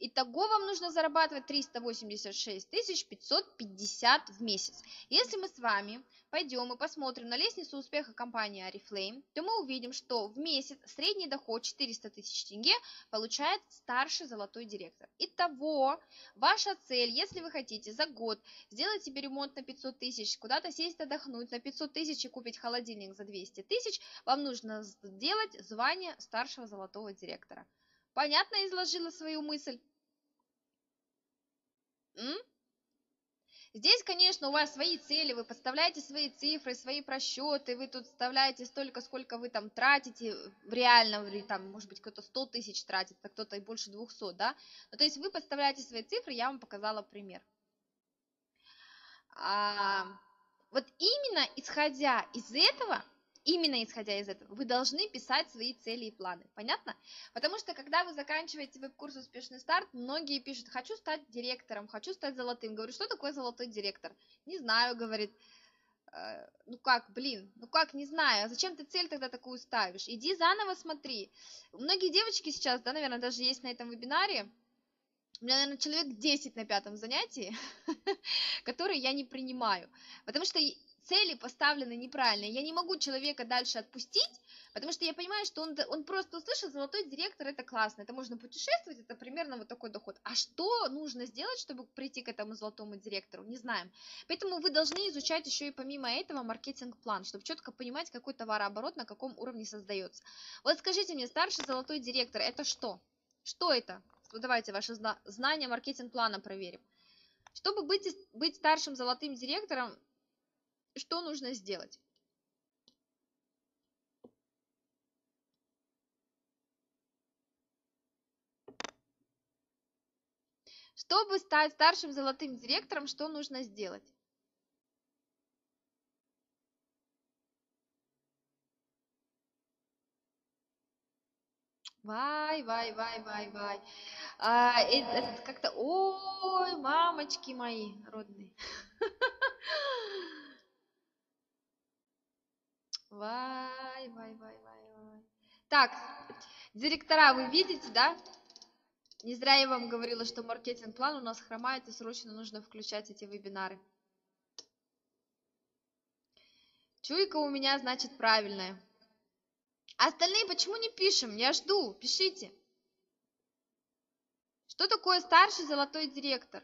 Итого вам нужно зарабатывать 386 550 в месяц. Если мы с вами пойдем и посмотрим на лестницу успеха компании Oriflame, то мы увидим, что в месяц средний доход 400 тысяч тенге получает старший золотой директор. Итого, ваша цель, если вы хотите за год сделать себе ремонт на 500 тысяч, куда-то сесть отдохнуть на 500 тысяч и купить холодильник за 200 тысяч, вам нужно сделать звание старшего золотого директора. Понятно изложила свою мысль? Здесь, конечно, у вас свои цели, вы подставляете свои цифры, свои просчеты, вы тут вставляете столько, сколько вы там тратите в реальном, или там, может быть, кто-то 100 тысяч тратит, а кто-то и больше 200, да? Ну, то есть вы подставляете свои цифры, я вам показала пример. А, вот именно исходя из этого, Именно исходя из этого, вы должны писать свои цели и планы. Понятно? Потому что, когда вы заканчиваете веб-курс «Успешный старт», многие пишут «хочу стать директором», «хочу стать золотым». Говорю, что такое золотой директор? Не знаю, говорит. «Э, ну как, блин, ну как, не знаю, а зачем ты цель тогда такую ставишь? Иди заново смотри. Многие девочки сейчас, да, наверное, даже есть на этом вебинаре, у меня, наверное, человек 10 на пятом занятии, (laughs) которые я не принимаю. Потому что цели поставлены неправильно. Я не могу человека дальше отпустить, потому что я понимаю, что он, он просто услышал, золотой директор, это классно, это можно путешествовать, это примерно вот такой доход. А что нужно сделать, чтобы прийти к этому золотому директору, не знаем. Поэтому вы должны изучать еще и помимо этого маркетинг-план, чтобы четко понимать, какой товарооборот на каком уровне создается. Вот скажите мне, старший золотой директор, это что? Что это? Ну, давайте ваши знания маркетинг-плана проверим. Чтобы быть, быть старшим золотым директором, что нужно сделать? Чтобы стать старшим золотым директором, что нужно сделать? Вай, вай, вай, вай, вай. А, это как-то, ой, мамочки мои родные. (laughs) Вай, вай, вай, вай, вай. Так, директора, вы видите, да? Не зря я вам говорила, что маркетинг-план у нас хромает, и срочно нужно включать эти вебинары. Чуйка у меня, значит, правильная. Остальные почему не пишем? Я жду, пишите. Что такое старший золотой директор?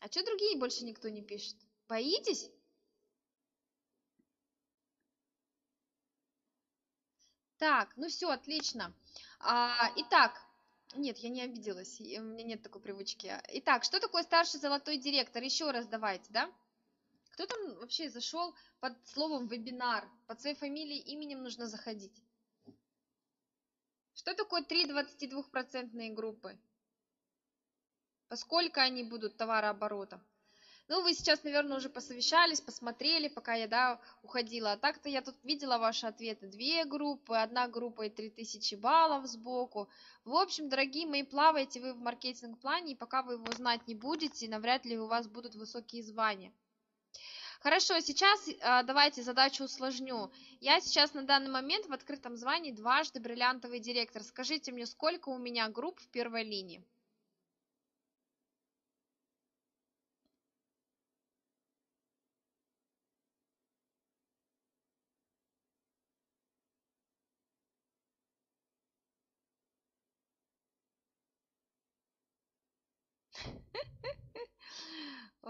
А что другие больше никто не пишет? Боитесь? Так, ну все, отлично. А, итак, нет, я не обиделась, у меня нет такой привычки. Итак, что такое старший золотой директор? Еще раз давайте, да? Кто там вообще зашел под словом вебинар? Под своей фамилией, именем нужно заходить. Что такое три 22% группы? Поскольку они будут товарооборота? Ну, вы сейчас, наверное, уже посовещались, посмотрели, пока я, да, уходила. А так-то я тут видела ваши ответы. Две группы, одна группа и 3000 баллов сбоку. В общем, дорогие мои, плаваете вы в маркетинг-плане, и пока вы его знать не будете, навряд ли у вас будут высокие звания. Хорошо, сейчас э, давайте задачу усложню. Я сейчас на данный момент в открытом звании дважды бриллиантовый директор. Скажите мне, сколько у меня групп в первой линии?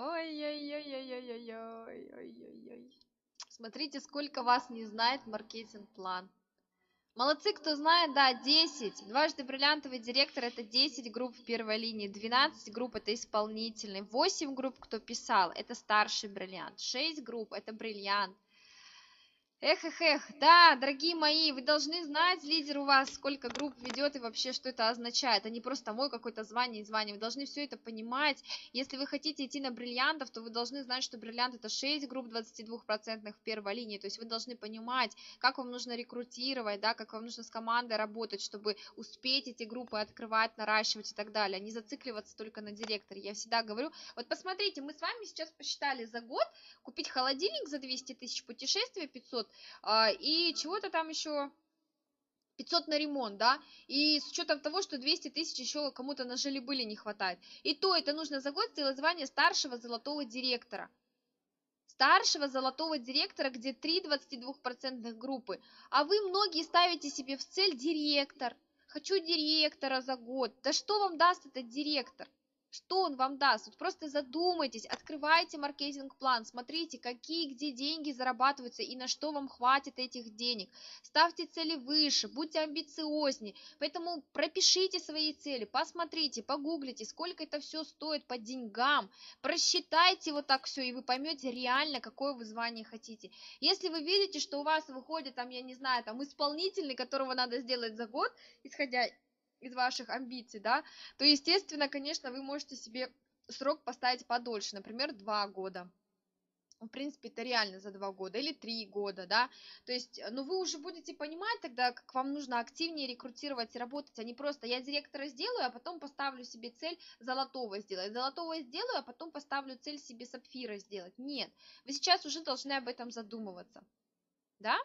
Ой-ой-ой-ой-ой-ой-ой-ой. Смотрите, сколько вас не знает маркетинг-план. Молодцы, кто знает, да, 10. Дважды бриллиантовый директор – это 10 групп в первой линии, 12 групп – это исполнительный, 8 групп, кто писал, это старший бриллиант, 6 групп – это бриллиант, Эх, эх, эх, да, дорогие мои, вы должны знать, лидер у вас, сколько групп ведет и вообще, что это означает, а не просто мой какое-то звание и звание. Вы должны все это понимать. Если вы хотите идти на бриллиантов, то вы должны знать, что бриллиант это 6 групп 22% в первой линии. То есть вы должны понимать, как вам нужно рекрутировать, да, как вам нужно с командой работать, чтобы успеть эти группы открывать, наращивать и так далее, а не зацикливаться только на директоре. Я всегда говорю, вот посмотрите, мы с вами сейчас посчитали за год купить холодильник за 200 тысяч, путешествие 500, а, и чего-то там еще 500 на ремонт, да, и с учетом того, что 200 тысяч еще кому-то на жили-были не хватает. И то это нужно за год сделать звание старшего золотого директора. Старшего золотого директора, где 3 22% группы. А вы многие ставите себе в цель директор. Хочу директора за год. Да что вам даст этот директор? Что он вам даст? Вот просто задумайтесь, открывайте маркетинг-план, смотрите, какие где деньги зарабатываются и на что вам хватит этих денег. Ставьте цели выше, будьте амбициознее. Поэтому пропишите свои цели, посмотрите, погуглите, сколько это все стоит по деньгам. Просчитайте вот так все, и вы поймете реально, какое вы звание хотите. Если вы видите, что у вас выходит, там, я не знаю, там исполнительный, которого надо сделать за год, исходя из ваших амбиций, да, то, естественно, конечно, вы можете себе срок поставить подольше, например, два года. В принципе, это реально за два года или три года, да, то есть, ну, вы уже будете понимать тогда, как вам нужно активнее рекрутировать и работать, а не просто я директора сделаю, а потом поставлю себе цель золотого сделать, золотого сделаю, а потом поставлю цель себе сапфира сделать. Нет, вы сейчас уже должны об этом задумываться, да?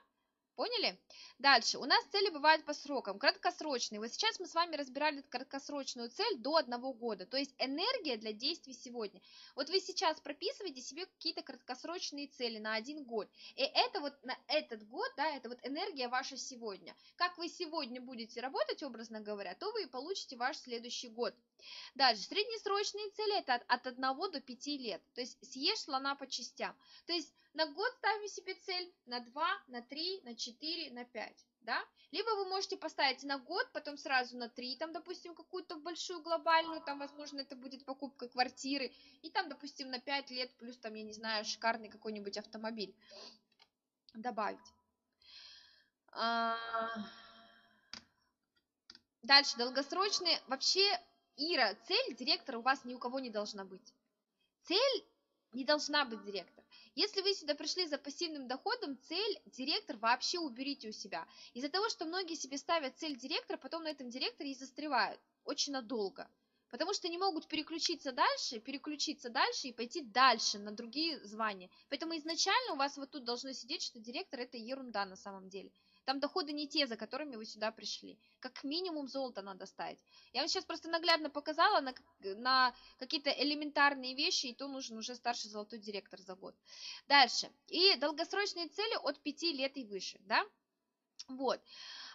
Поняли? Дальше. У нас цели бывают по срокам. Краткосрочные. Вот сейчас мы с вами разбирали краткосрочную цель до одного года. То есть энергия для действий сегодня. Вот вы сейчас прописываете себе какие-то краткосрочные цели на один год. И это вот на этот год, да, это вот энергия ваша сегодня. Как вы сегодня будете работать, образно говоря, то вы и получите ваш следующий год. Дальше. Среднесрочные цели это от, от 1 до 5 лет. То есть съешь слона по частям. То есть на год ставим себе цель, на 2, на 3, на 4, на 5, да? Либо вы можете поставить на год, потом сразу на 3, там, допустим, какую-то большую глобальную, там, возможно, это будет покупка квартиры, и там, допустим, на 5 лет, плюс там, я не знаю, шикарный какой-нибудь автомобиль добавить. А, дальше, долгосрочные. Вообще, Ира, цель директора у вас ни у кого не должна быть. Цель не должна быть директор. Если вы сюда пришли за пассивным доходом, цель директор вообще уберите у себя. Из-за того, что многие себе ставят цель директора, потом на этом директоре и застревают очень надолго. Потому что не могут переключиться дальше, переключиться дальше и пойти дальше на другие звания. Поэтому изначально у вас вот тут должно сидеть, что директор это ерунда на самом деле. Там доходы не те, за которыми вы сюда пришли. Как минимум золото надо ставить. Я вам сейчас просто наглядно показала на, на какие-то элементарные вещи, и то нужен уже старший золотой директор за год. Дальше. И долгосрочные цели от 5 лет и выше, да? Вот.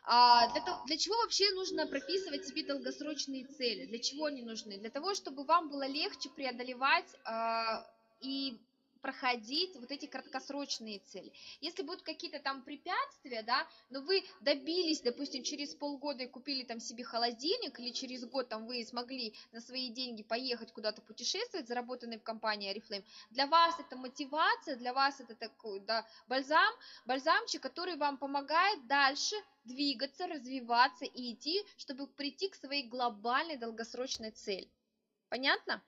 А для, того, для чего вообще нужно прописывать себе долгосрочные цели? Для чего они нужны? Для того, чтобы вам было легче преодолевать а, и проходить вот эти краткосрочные цели. Если будут какие-то там препятствия, да, но вы добились, допустим, через полгода и купили там себе холодильник, или через год там вы смогли на свои деньги поехать куда-то путешествовать, заработанный в компании Oriflame, для вас это мотивация, для вас это такой, да, бальзам, бальзамчик, который вам помогает дальше двигаться, развиваться и идти, чтобы прийти к своей глобальной долгосрочной цели. Понятно?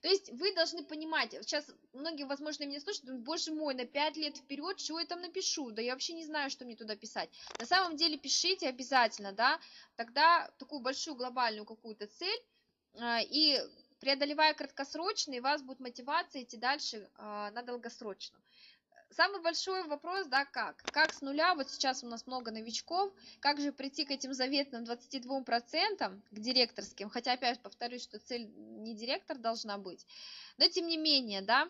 То есть вы должны понимать, сейчас многие, возможно, меня слушают, думают, боже мой, на 5 лет вперед, что я там напишу? Да я вообще не знаю, что мне туда писать. На самом деле пишите обязательно, да, тогда такую большую глобальную какую-то цель, а, и преодолевая краткосрочные, у вас будет мотивация идти дальше а, на долгосрочную самый большой вопрос, да, как? Как с нуля, вот сейчас у нас много новичков, как же прийти к этим заветным 22%, к директорским, хотя опять повторюсь, что цель не директор должна быть, но тем не менее, да,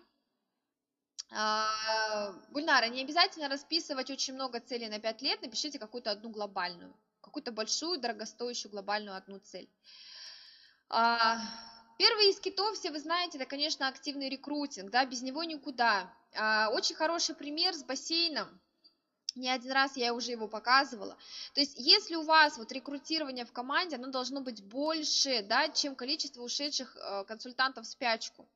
а, Гульнара, не обязательно расписывать очень много целей на 5 лет, напишите какую-то одну глобальную, какую-то большую, дорогостоящую глобальную одну цель. А, Первый из китов, все вы знаете, это, конечно, активный рекрутинг, да, без него никуда. А, очень хороший пример с бассейном. Не один раз я уже его показывала. То есть, если у вас вот рекрутирование в команде, оно должно быть больше, да, чем количество ушедших э, консультантов в спячку.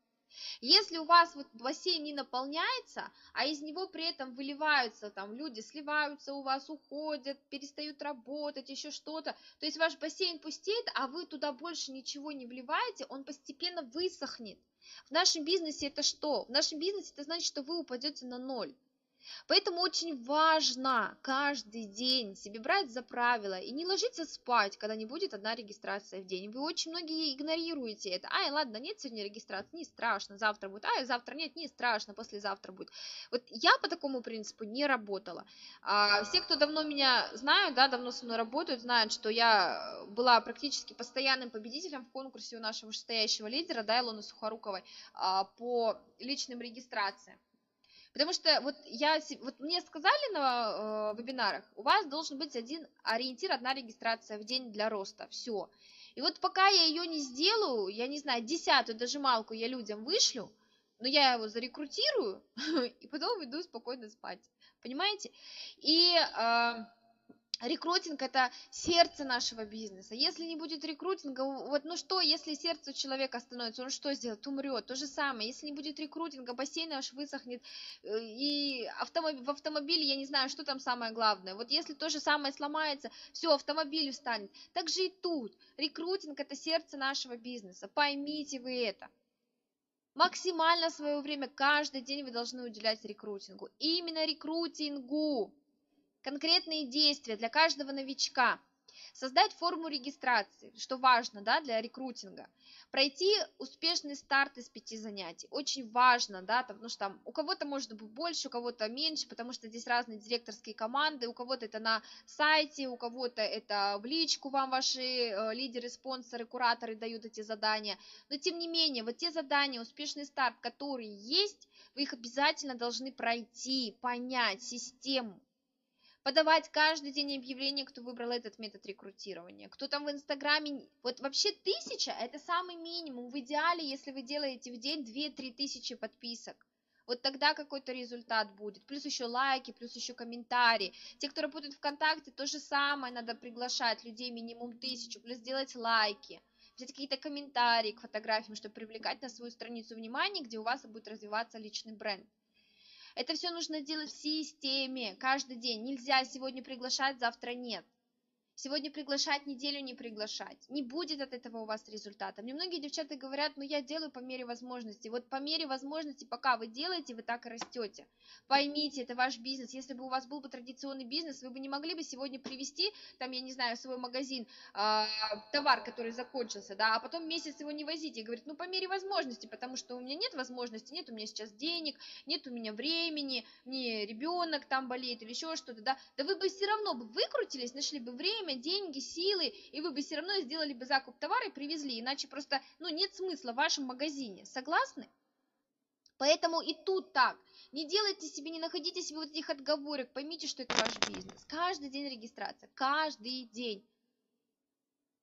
Если у вас вот бассейн не наполняется, а из него при этом выливаются, там люди сливаются у вас, уходят, перестают работать, еще что-то, то есть ваш бассейн пустеет, а вы туда больше ничего не вливаете, он постепенно высохнет. В нашем бизнесе это что? В нашем бизнесе это значит, что вы упадете на ноль. Поэтому очень важно каждый день себе брать за правило и не ложиться спать, когда не будет одна регистрация в день. Вы очень многие игнорируете это. Ай, ладно, нет сегодня регистрации, не страшно, завтра будет. Ай, завтра нет, не страшно, послезавтра будет. Вот я по такому принципу не работала. А, все, кто давно меня знают, да, давно со мной работают, знают, что я была практически постоянным победителем в конкурсе у нашего вышестоящего лидера, да, Илоны Сухоруковой, а, по личным регистрациям. Потому что вот я, вот мне сказали на э, вебинарах, у вас должен быть один ориентир, одна регистрация в день для роста, все. И вот пока я ее не сделаю, я не знаю, десятую дожималку я людям вышлю, но я его зарекрутирую, (laughs) и потом иду спокойно спать, понимаете? И э, Рекрутинг это сердце нашего бизнеса. Если не будет рекрутинга, вот ну что, если сердце у человека остановится, он что сделает? Умрет. То же самое. Если не будет рекрутинга, бассейн ваш высохнет, э, и автомоб... в автомобиле, я не знаю, что там самое главное. Вот если то же самое сломается, все, автомобиль устанет. Так же и тут. Рекрутинг это сердце нашего бизнеса. Поймите вы это. Максимально свое время каждый день вы должны уделять рекрутингу. Именно рекрутингу конкретные действия для каждого новичка. создать форму регистрации, что важно да, для рекрутинга, пройти успешный старт из пяти занятий, очень важно, да, потому что там у кого-то может быть больше, у кого-то меньше, потому что здесь разные директорские команды, у кого-то это на сайте, у кого-то это в личку вам ваши э, лидеры, спонсоры, кураторы дают эти задания, но тем не менее, вот те задания, успешный старт, которые есть, вы их обязательно должны пройти, понять систему, подавать каждый день объявление, кто выбрал этот метод рекрутирования, кто там в Инстаграме, вот вообще тысяча – это самый минимум, в идеале, если вы делаете в день 2-3 тысячи подписок, вот тогда какой-то результат будет. Плюс еще лайки, плюс еще комментарии. Те, кто работает ВКонтакте, то же самое, надо приглашать людей минимум тысячу, плюс делать лайки взять какие-то комментарии к фотографиям, чтобы привлекать на свою страницу внимание, где у вас будет развиваться личный бренд. Это все нужно делать в системе, каждый день. Нельзя сегодня приглашать, завтра нет. Сегодня приглашать, неделю не приглашать. Не будет от этого у вас результата. Мне многие девчата говорят, ну я делаю по мере возможности. Вот по мере возможности, пока вы делаете, вы так и растете. Поймите, это ваш бизнес. Если бы у вас был бы традиционный бизнес, вы бы не могли бы сегодня привести, там, я не знаю, свой магазин, э, товар, который закончился, да, а потом месяц его не возить. И говорит, ну по мере возможности, потому что у меня нет возможности, нет у меня сейчас денег, нет у меня времени, мне ребенок там болеет или еще что-то, да. Да вы бы все равно бы выкрутились, нашли бы время, время, деньги, силы, и вы бы все равно сделали бы закуп товара и привезли, иначе просто, ну, нет смысла в вашем магазине. Согласны? Поэтому и тут так. Не делайте себе, не находите себе вот этих отговорок, поймите, что это ваш бизнес. Каждый день регистрация, каждый день.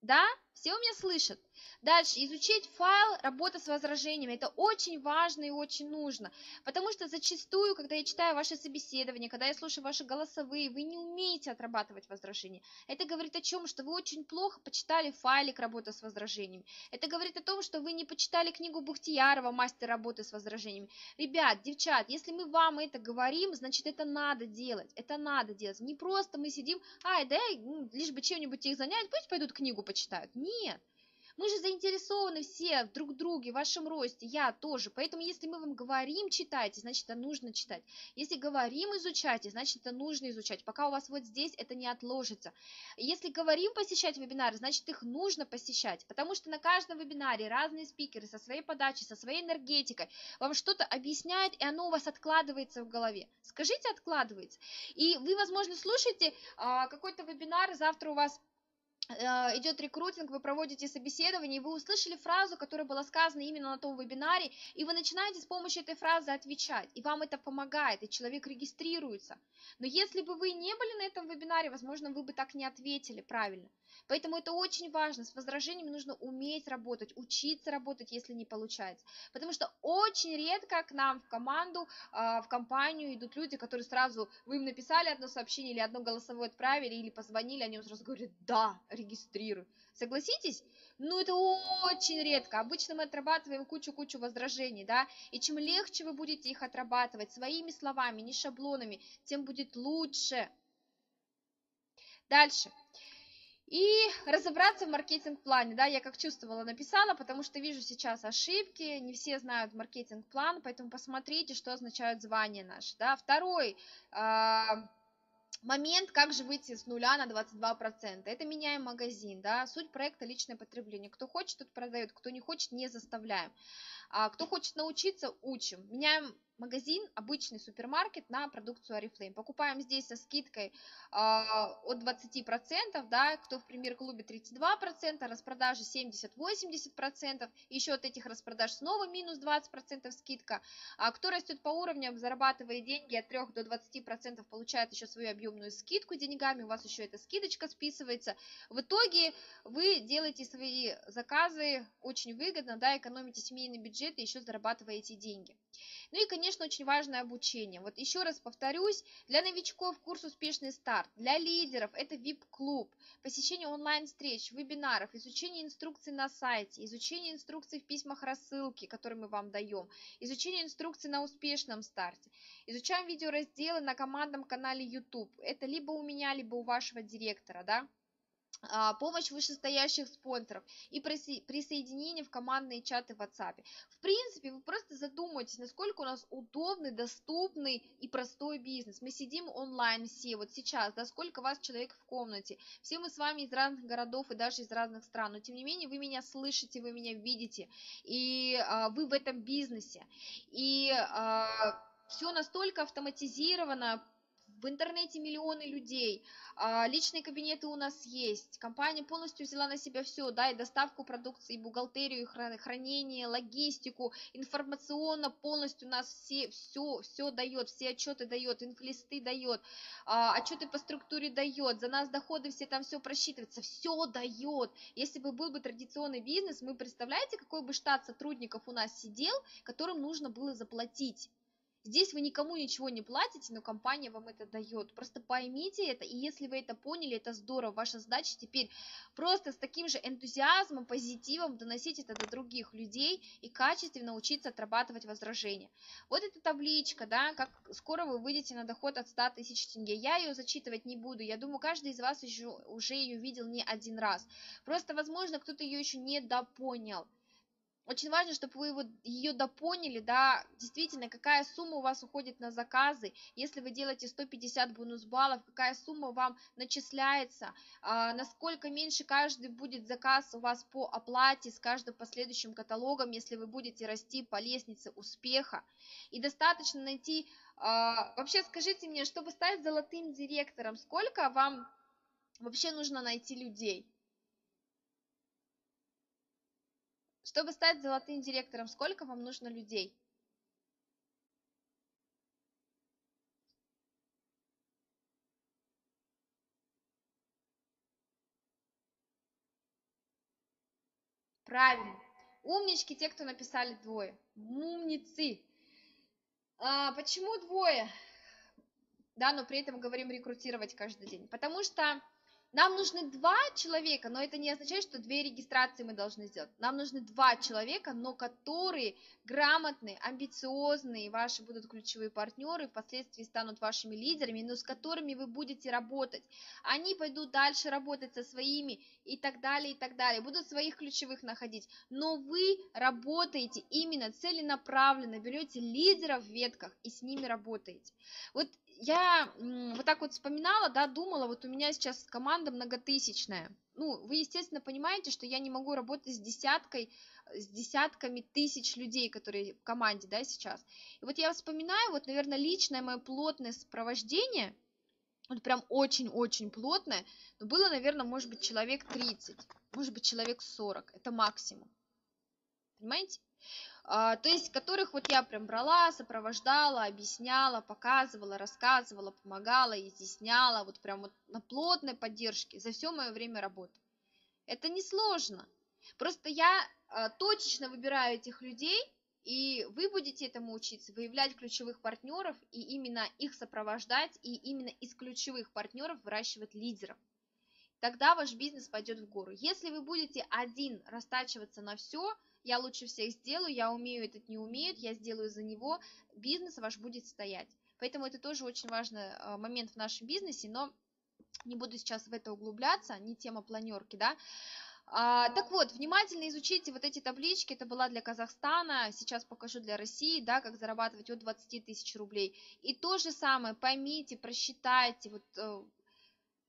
Да? Все у меня слышат? Дальше, изучить файл работа с возражениями. Это очень важно и очень нужно. Потому что зачастую, когда я читаю ваши собеседования, когда я слушаю ваши голосовые, вы не умеете отрабатывать возражения. Это говорит о чем? Что вы очень плохо почитали файлик работа с возражениями. Это говорит о том, что вы не почитали книгу Бухтиярова «Мастер работы с возражениями». Ребят, девчат, если мы вам это говорим, значит это надо делать. Это надо делать. Не просто мы сидим, ай, да, лишь бы чем-нибудь их занять, пусть пойдут книгу почитают. Нет. Мы же заинтересованы все друг в друге, в вашем росте, я тоже. Поэтому если мы вам говорим читайте, значит это нужно читать. Если говорим изучайте, значит это нужно изучать. Пока у вас вот здесь это не отложится. Если говорим посещать вебинары, значит их нужно посещать. Потому что на каждом вебинаре разные спикеры со своей подачей, со своей энергетикой вам что-то объясняют, и оно у вас откладывается в голове. Скажите, откладывается. И вы, возможно, слушаете а, какой-то вебинар, завтра у вас идет рекрутинг, вы проводите собеседование, и вы услышали фразу, которая была сказана именно на том вебинаре, и вы начинаете с помощью этой фразы отвечать, и вам это помогает, и человек регистрируется. Но если бы вы не были на этом вебинаре, возможно, вы бы так не ответили правильно. Поэтому это очень важно. С возражениями нужно уметь работать, учиться работать, если не получается. Потому что очень редко к нам в команду, а, в компанию идут люди, которые сразу, вы им написали одно сообщение или одно голосовое отправили, или позвонили, они сразу говорят, да, регистрирую. Согласитесь? Ну, это очень редко. Обычно мы отрабатываем кучу-кучу возражений, да, и чем легче вы будете их отрабатывать своими словами, не шаблонами, тем будет лучше. Дальше. И разобраться в маркетинг-плане, да, я как чувствовала, написала, потому что вижу сейчас ошибки, не все знают маркетинг-план, поэтому посмотрите, что означают звания наши, да. Второй э, момент, как же выйти с нуля на 22%, это меняем магазин, да, суть проекта личное потребление, кто хочет, тот продает, кто не хочет, не заставляем. А кто хочет научиться, учим. Меняем магазин, обычный супермаркет на продукцию Oriflame. Покупаем здесь со скидкой э, от 20%, да, кто в премьер-клубе 32%, распродажи 70-80%, еще от этих распродаж снова минус 20% скидка. А кто растет по уровням, зарабатывает деньги от 3 до 20%, получает еще свою объемную скидку деньгами, у вас еще эта скидочка списывается. В итоге вы делаете свои заказы очень выгодно, да, экономите семейный бюджет и еще зарабатываете деньги. Ну и, конечно, очень важное обучение. Вот еще раз повторюсь, для новичков курс «Успешный старт», для лидеров это VIP-клуб, посещение онлайн-встреч, вебинаров, изучение инструкций на сайте, изучение инструкций в письмах рассылки, которые мы вам даем, изучение инструкций на успешном старте. Изучаем видеоразделы на командном канале YouTube. Это либо у меня, либо у вашего директора, да. А, помощь вышестоящих спонсоров и присоединение в командные чаты в WhatsApp. В принципе, вы просто задумайтесь, насколько у нас удобный, доступный и простой бизнес. Мы сидим онлайн все, вот сейчас, да, сколько вас человек в комнате. Все мы с вами из разных городов и даже из разных стран, но тем не менее вы меня слышите, вы меня видите, и а, вы в этом бизнесе. И а, все настолько автоматизировано, в интернете миллионы людей, а, личные кабинеты у нас есть, компания полностью взяла на себя все, да, и доставку продукции, и бухгалтерию, и хранение, логистику, информационно полностью у нас все, все, все дает, все отчеты дает, инфлисты дает, а, отчеты по структуре дает, за нас доходы все там все просчитывается, все дает. Если бы был бы традиционный бизнес, мы представляете, какой бы штат сотрудников у нас сидел, которым нужно было заплатить. Здесь вы никому ничего не платите, но компания вам это дает. Просто поймите это, и если вы это поняли, это здорово. Ваша задача теперь просто с таким же энтузиазмом, позитивом доносить это до других людей и качественно учиться отрабатывать возражения. Вот эта табличка, да, как скоро вы выйдете на доход от 100 тысяч тенге. Я ее зачитывать не буду, я думаю, каждый из вас еще, уже ее видел не один раз. Просто, возможно, кто-то ее еще не допонял очень важно, чтобы вы вот ее допоняли, да, действительно, какая сумма у вас уходит на заказы, если вы делаете 150 бонус баллов, какая сумма вам начисляется, а, насколько меньше каждый будет заказ у вас по оплате с каждым последующим каталогом, если вы будете расти по лестнице успеха. И достаточно найти, а, вообще скажите мне, чтобы стать золотым директором, сколько вам вообще нужно найти людей? Чтобы стать золотым директором, сколько вам нужно людей? Правильно. Умнички те, кто написали двое. Умницы. А, почему двое? Да, но при этом говорим рекрутировать каждый день. Потому что нам нужны два человека, но это не означает, что две регистрации мы должны сделать. Нам нужны два человека, но которые грамотные, амбициозные, ваши будут ключевые партнеры, впоследствии станут вашими лидерами, но с которыми вы будете работать. Они пойдут дальше работать со своими и так далее, и так далее, будут своих ключевых находить. Но вы работаете именно целенаправленно, берете лидеров в ветках и с ними работаете. Вот я вот так вот вспоминала, да, думала, вот у меня сейчас команда многотысячная. Ну, вы, естественно, понимаете, что я не могу работать с десяткой, с десятками тысяч людей, которые в команде, да, сейчас. И вот я вспоминаю, вот, наверное, личное мое плотное сопровождение, вот прям очень-очень плотное, но было, наверное, может быть, человек 30, может быть, человек 40, это максимум. Понимаете? А, то есть которых вот я прям брала, сопровождала, объясняла, показывала, рассказывала, помогала, изъясняла, вот прям вот на плотной поддержке за все мое время работы. Это несложно. Просто я а, точечно выбираю этих людей, и вы будете этому учиться, выявлять ключевых партнеров и именно их сопровождать, и именно из ключевых партнеров выращивать лидеров. Тогда ваш бизнес пойдет в гору. Если вы будете один растачиваться на все, я лучше всех сделаю, я умею, этот не умеет, я сделаю за него, бизнес ваш будет стоять. Поэтому это тоже очень важный а, момент в нашем бизнесе, но не буду сейчас в это углубляться, не тема планерки, да. А, так вот, внимательно изучите вот эти таблички, это была для Казахстана, сейчас покажу для России, да, как зарабатывать от 20 тысяч рублей. И то же самое, поймите, просчитайте, вот э,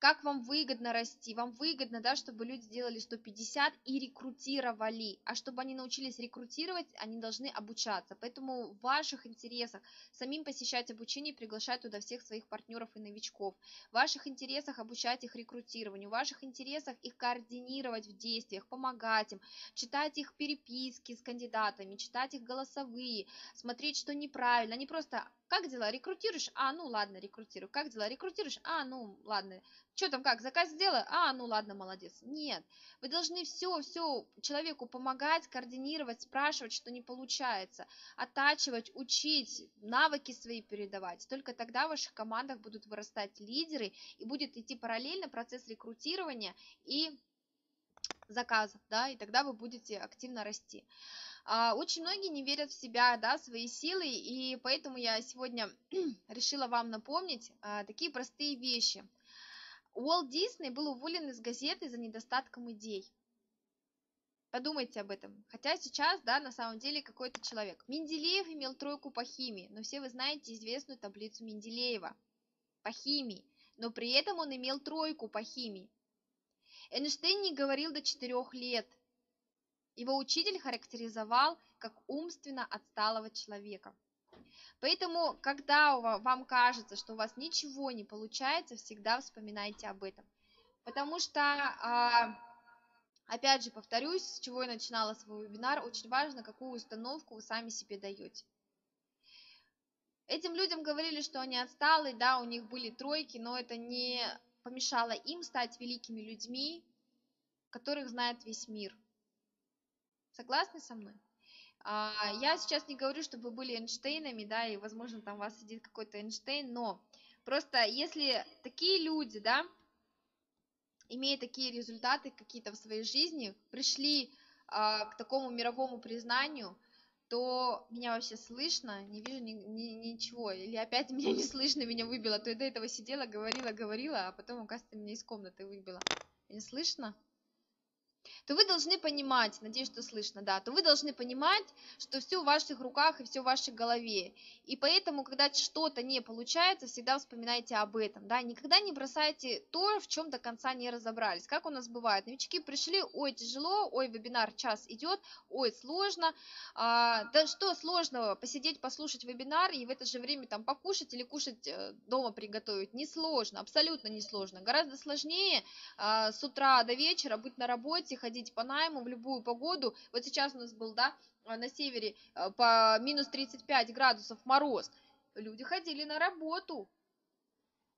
как вам выгодно расти, вам выгодно, да, чтобы люди сделали 150 и рекрутировали, а чтобы они научились рекрутировать, они должны обучаться, поэтому в ваших интересах самим посещать обучение, приглашать туда всех своих партнеров и новичков, в ваших интересах обучать их рекрутированию, в ваших интересах их координировать в действиях, помогать им, читать их переписки с кандидатами, читать их голосовые, смотреть, что неправильно, не просто как дела, рекрутируешь? А, ну ладно, рекрутирую. Как дела, рекрутируешь? А, ну ладно. Что там, как, заказ сделала? А, ну ладно, молодец. Нет, вы должны все, все человеку помогать, координировать, спрашивать, что не получается, оттачивать, учить, навыки свои передавать. Только тогда в ваших командах будут вырастать лидеры и будет идти параллельно процесс рекрутирования и заказов, да, и тогда вы будете активно расти. А, очень многие не верят в себя, да, свои силы, и поэтому я сегодня (clears throat) решила вам напомнить а, такие простые вещи. Уолт Дисней был уволен из газеты за недостатком идей. Подумайте об этом. Хотя сейчас, да, на самом деле какой-то человек. Менделеев имел тройку по химии, но все вы знаете известную таблицу Менделеева по химии, но при этом он имел тройку по химии. Эйнштейн не говорил до четырех лет. Его учитель характеризовал как умственно отсталого человека. Поэтому, когда вам кажется, что у вас ничего не получается, всегда вспоминайте об этом. Потому что а, Опять же, повторюсь, с чего я начинала свой вебинар, очень важно, какую установку вы сами себе даете. Этим людям говорили, что они отсталые, да, у них были тройки, но это не помешало им стать великими людьми, которых знает весь мир. Согласны со мной? А, я сейчас не говорю, чтобы вы были Эйнштейнами, да, и, возможно, там у вас сидит какой-то Эйнштейн, но просто если такие люди, да, имея такие результаты какие-то в своей жизни, пришли а, к такому мировому признанию, то меня вообще слышно, не вижу ни, ни, ничего, или опять (laughs) меня не слышно, меня выбило, то я до этого сидела, говорила, говорила, а потом, оказывается, меня из комнаты выбило. Не слышно? То вы должны понимать, надеюсь, что слышно, да, то вы должны понимать, что все в ваших руках и все в вашей голове. И поэтому, когда что-то не получается, всегда вспоминайте об этом, да, никогда не бросайте то, в чем до конца не разобрались. Как у нас бывает, новички пришли, ой, тяжело, ой, вебинар час идет, ой, сложно, а, да что сложного, посидеть, послушать вебинар и в это же время там покушать или кушать э, дома приготовить, не сложно, абсолютно не сложно, гораздо сложнее а, с утра до вечера быть на работе, ходить ходить по найму в любую погоду. Вот сейчас у нас был, да, а, на севере а, по минус 35 градусов мороз. Люди ходили на работу,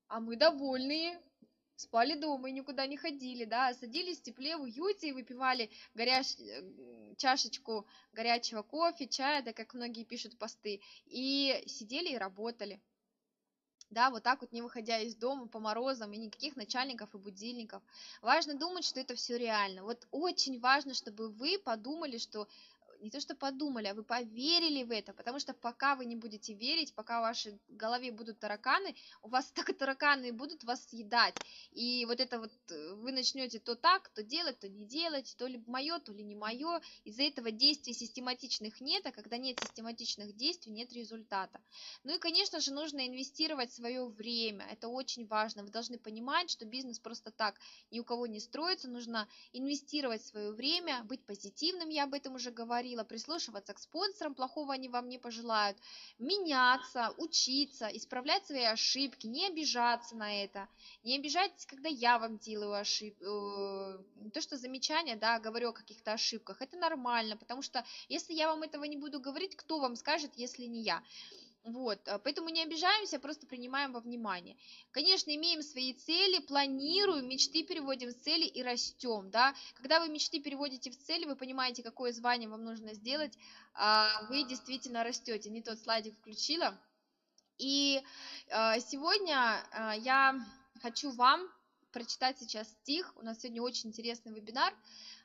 а мы довольные, спали дома и никуда не ходили, да, садились в тепле, в уюте и выпивали горяч... Э, чашечку горячего кофе, чая, да, как многие пишут посты, и сидели и работали да, вот так вот не выходя из дома по морозам и никаких начальников и будильников. Важно думать, что это все реально. Вот очень важно, чтобы вы подумали, что не то что подумали, а вы поверили в это, потому что пока вы не будете верить, пока в вашей голове будут тараканы, у вас (laughs) так и тараканы будут вас съедать. И вот это вот э, вы начнете то так, то делать, то не делать, то ли мое, то ли не мое. Из-за этого действий систематичных нет, а когда нет систематичных действий, нет результата. Ну и, конечно же, нужно инвестировать свое время. Это очень важно. Вы должны понимать, что бизнес просто так ни у кого не строится. Нужно инвестировать свое время, быть позитивным, я об этом уже говорила говорила, прислушиваться к спонсорам, плохого они вам не пожелают, меняться, учиться, исправлять свои ошибки, не обижаться на это, не обижайтесь, когда я вам делаю ошибки, э, то, что замечания, да, говорю о каких-то ошибках, это нормально, потому что если я вам этого не буду говорить, кто вам скажет, если не я? Вот, а, поэтому не обижаемся, просто принимаем во внимание. Конечно, имеем свои цели, планируем, мечты переводим в цели и растем, да. Когда вы мечты переводите в цели, вы понимаете, какое звание вам нужно сделать, а, вы действительно растете. Не тот слайдик включила. И а, сегодня я хочу вам прочитать сейчас стих. У нас сегодня очень интересный вебинар,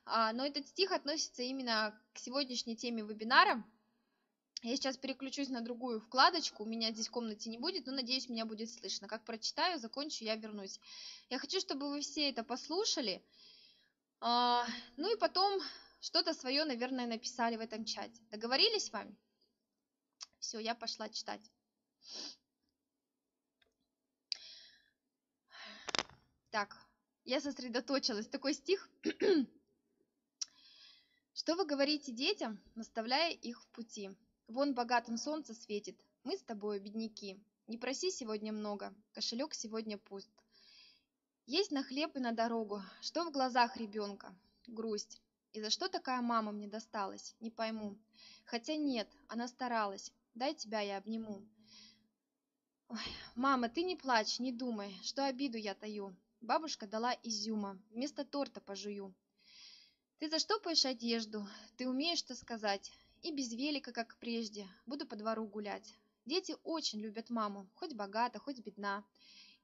но этот стих относится именно к сегодняшней теме вебинара – я сейчас переключусь на другую вкладочку, меня здесь в комнате не будет, но надеюсь, меня будет слышно. Как прочитаю, закончу, я вернусь. Я хочу, чтобы вы все это послушали, а, ну и потом что-то свое, наверное, написали в этом чате. Договорились с вами? Все, я пошла читать. Так, я сосредоточилась. Такой стих. (clears throat) Что вы говорите детям, наставляя их в пути? Вон богатым солнце светит, мы с тобой бедняки. Не проси сегодня много, кошелек сегодня пуст. Есть на хлеб и на дорогу, что в глазах ребенка? Грусть. И за что такая мама мне досталась? Не пойму. Хотя нет, она старалась. Дай тебя я обниму. Ой, мама, ты не плачь, не думай, что обиду я таю. Бабушка дала изюма, вместо торта пожую. Ты заштопаешь одежду, ты умеешь что сказать, и без велика, как прежде, буду по двору гулять. Дети очень любят маму, хоть богата, хоть бедна.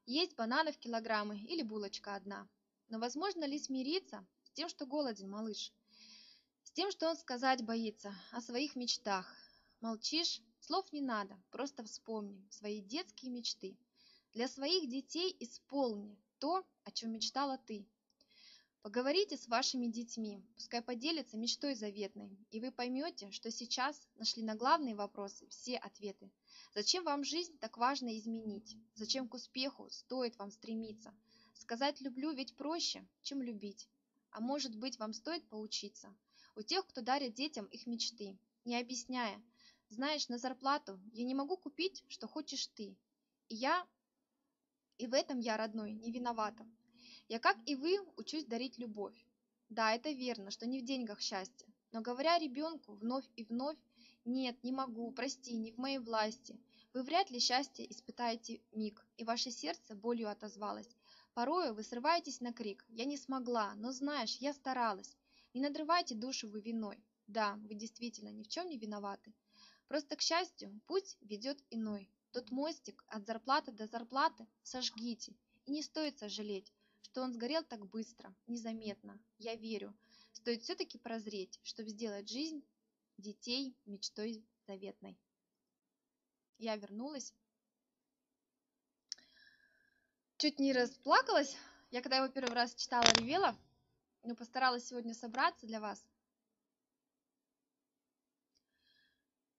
Есть бананов килограммы или булочка одна. Но возможно ли смириться с тем, что голоден малыш? С тем, что он сказать боится о своих мечтах. Молчишь? Слов не надо, просто вспомни свои детские мечты. Для своих детей исполни то, о чем мечтала ты. Поговорите с вашими детьми, пускай поделятся мечтой заветной, и вы поймете, что сейчас нашли на главные вопросы все ответы. Зачем вам жизнь так важно изменить? Зачем к успеху стоит вам стремиться? Сказать «люблю» ведь проще, чем любить. А может быть, вам стоит поучиться у тех, кто дарит детям их мечты, не объясняя, знаешь, на зарплату я не могу купить, что хочешь ты. И я, и в этом я, родной, не виновата. Я, как и вы, учусь дарить любовь. Да, это верно, что не в деньгах счастье. Но говоря ребенку вновь и вновь, нет, не могу, прости, не в моей власти, вы вряд ли счастье испытаете миг, и ваше сердце болью отозвалось. Порою вы срываетесь на крик «Я не смогла, но знаешь, я старалась». Не надрывайте душу вы виной. Да, вы действительно ни в чем не виноваты. Просто, к счастью, путь ведет иной. Тот мостик от зарплаты до зарплаты сожгите. И не стоит сожалеть, что он сгорел так быстро, незаметно. Я верю, стоит все-таки прозреть, чтобы сделать жизнь детей мечтой заветной. Я вернулась. Чуть не расплакалась. Я когда его первый раз читала, ревела. Но постаралась сегодня собраться для вас.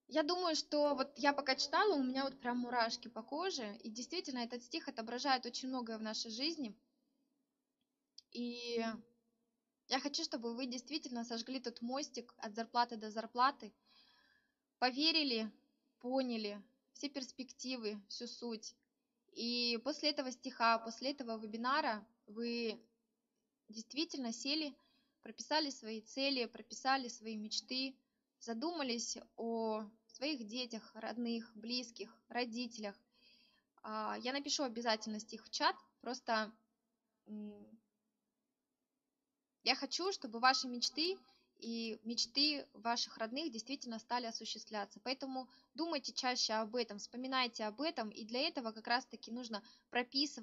Я думаю, что вот я пока читала, у меня вот прям мурашки по коже. И действительно, этот стих отображает очень многое в нашей жизни – и я хочу, чтобы вы действительно сожгли тот мостик от зарплаты до зарплаты, поверили, поняли все перспективы, всю суть. И после этого стиха, после этого вебинара вы действительно сели, прописали свои цели, прописали свои мечты, задумались о своих детях, родных, близких, родителях. А, я напишу обязательно стих в чат, просто я хочу, чтобы ваши мечты и мечты ваших родных действительно стали осуществляться. Поэтому думайте чаще об этом, вспоминайте об этом, и для этого как раз-таки нужно прописывать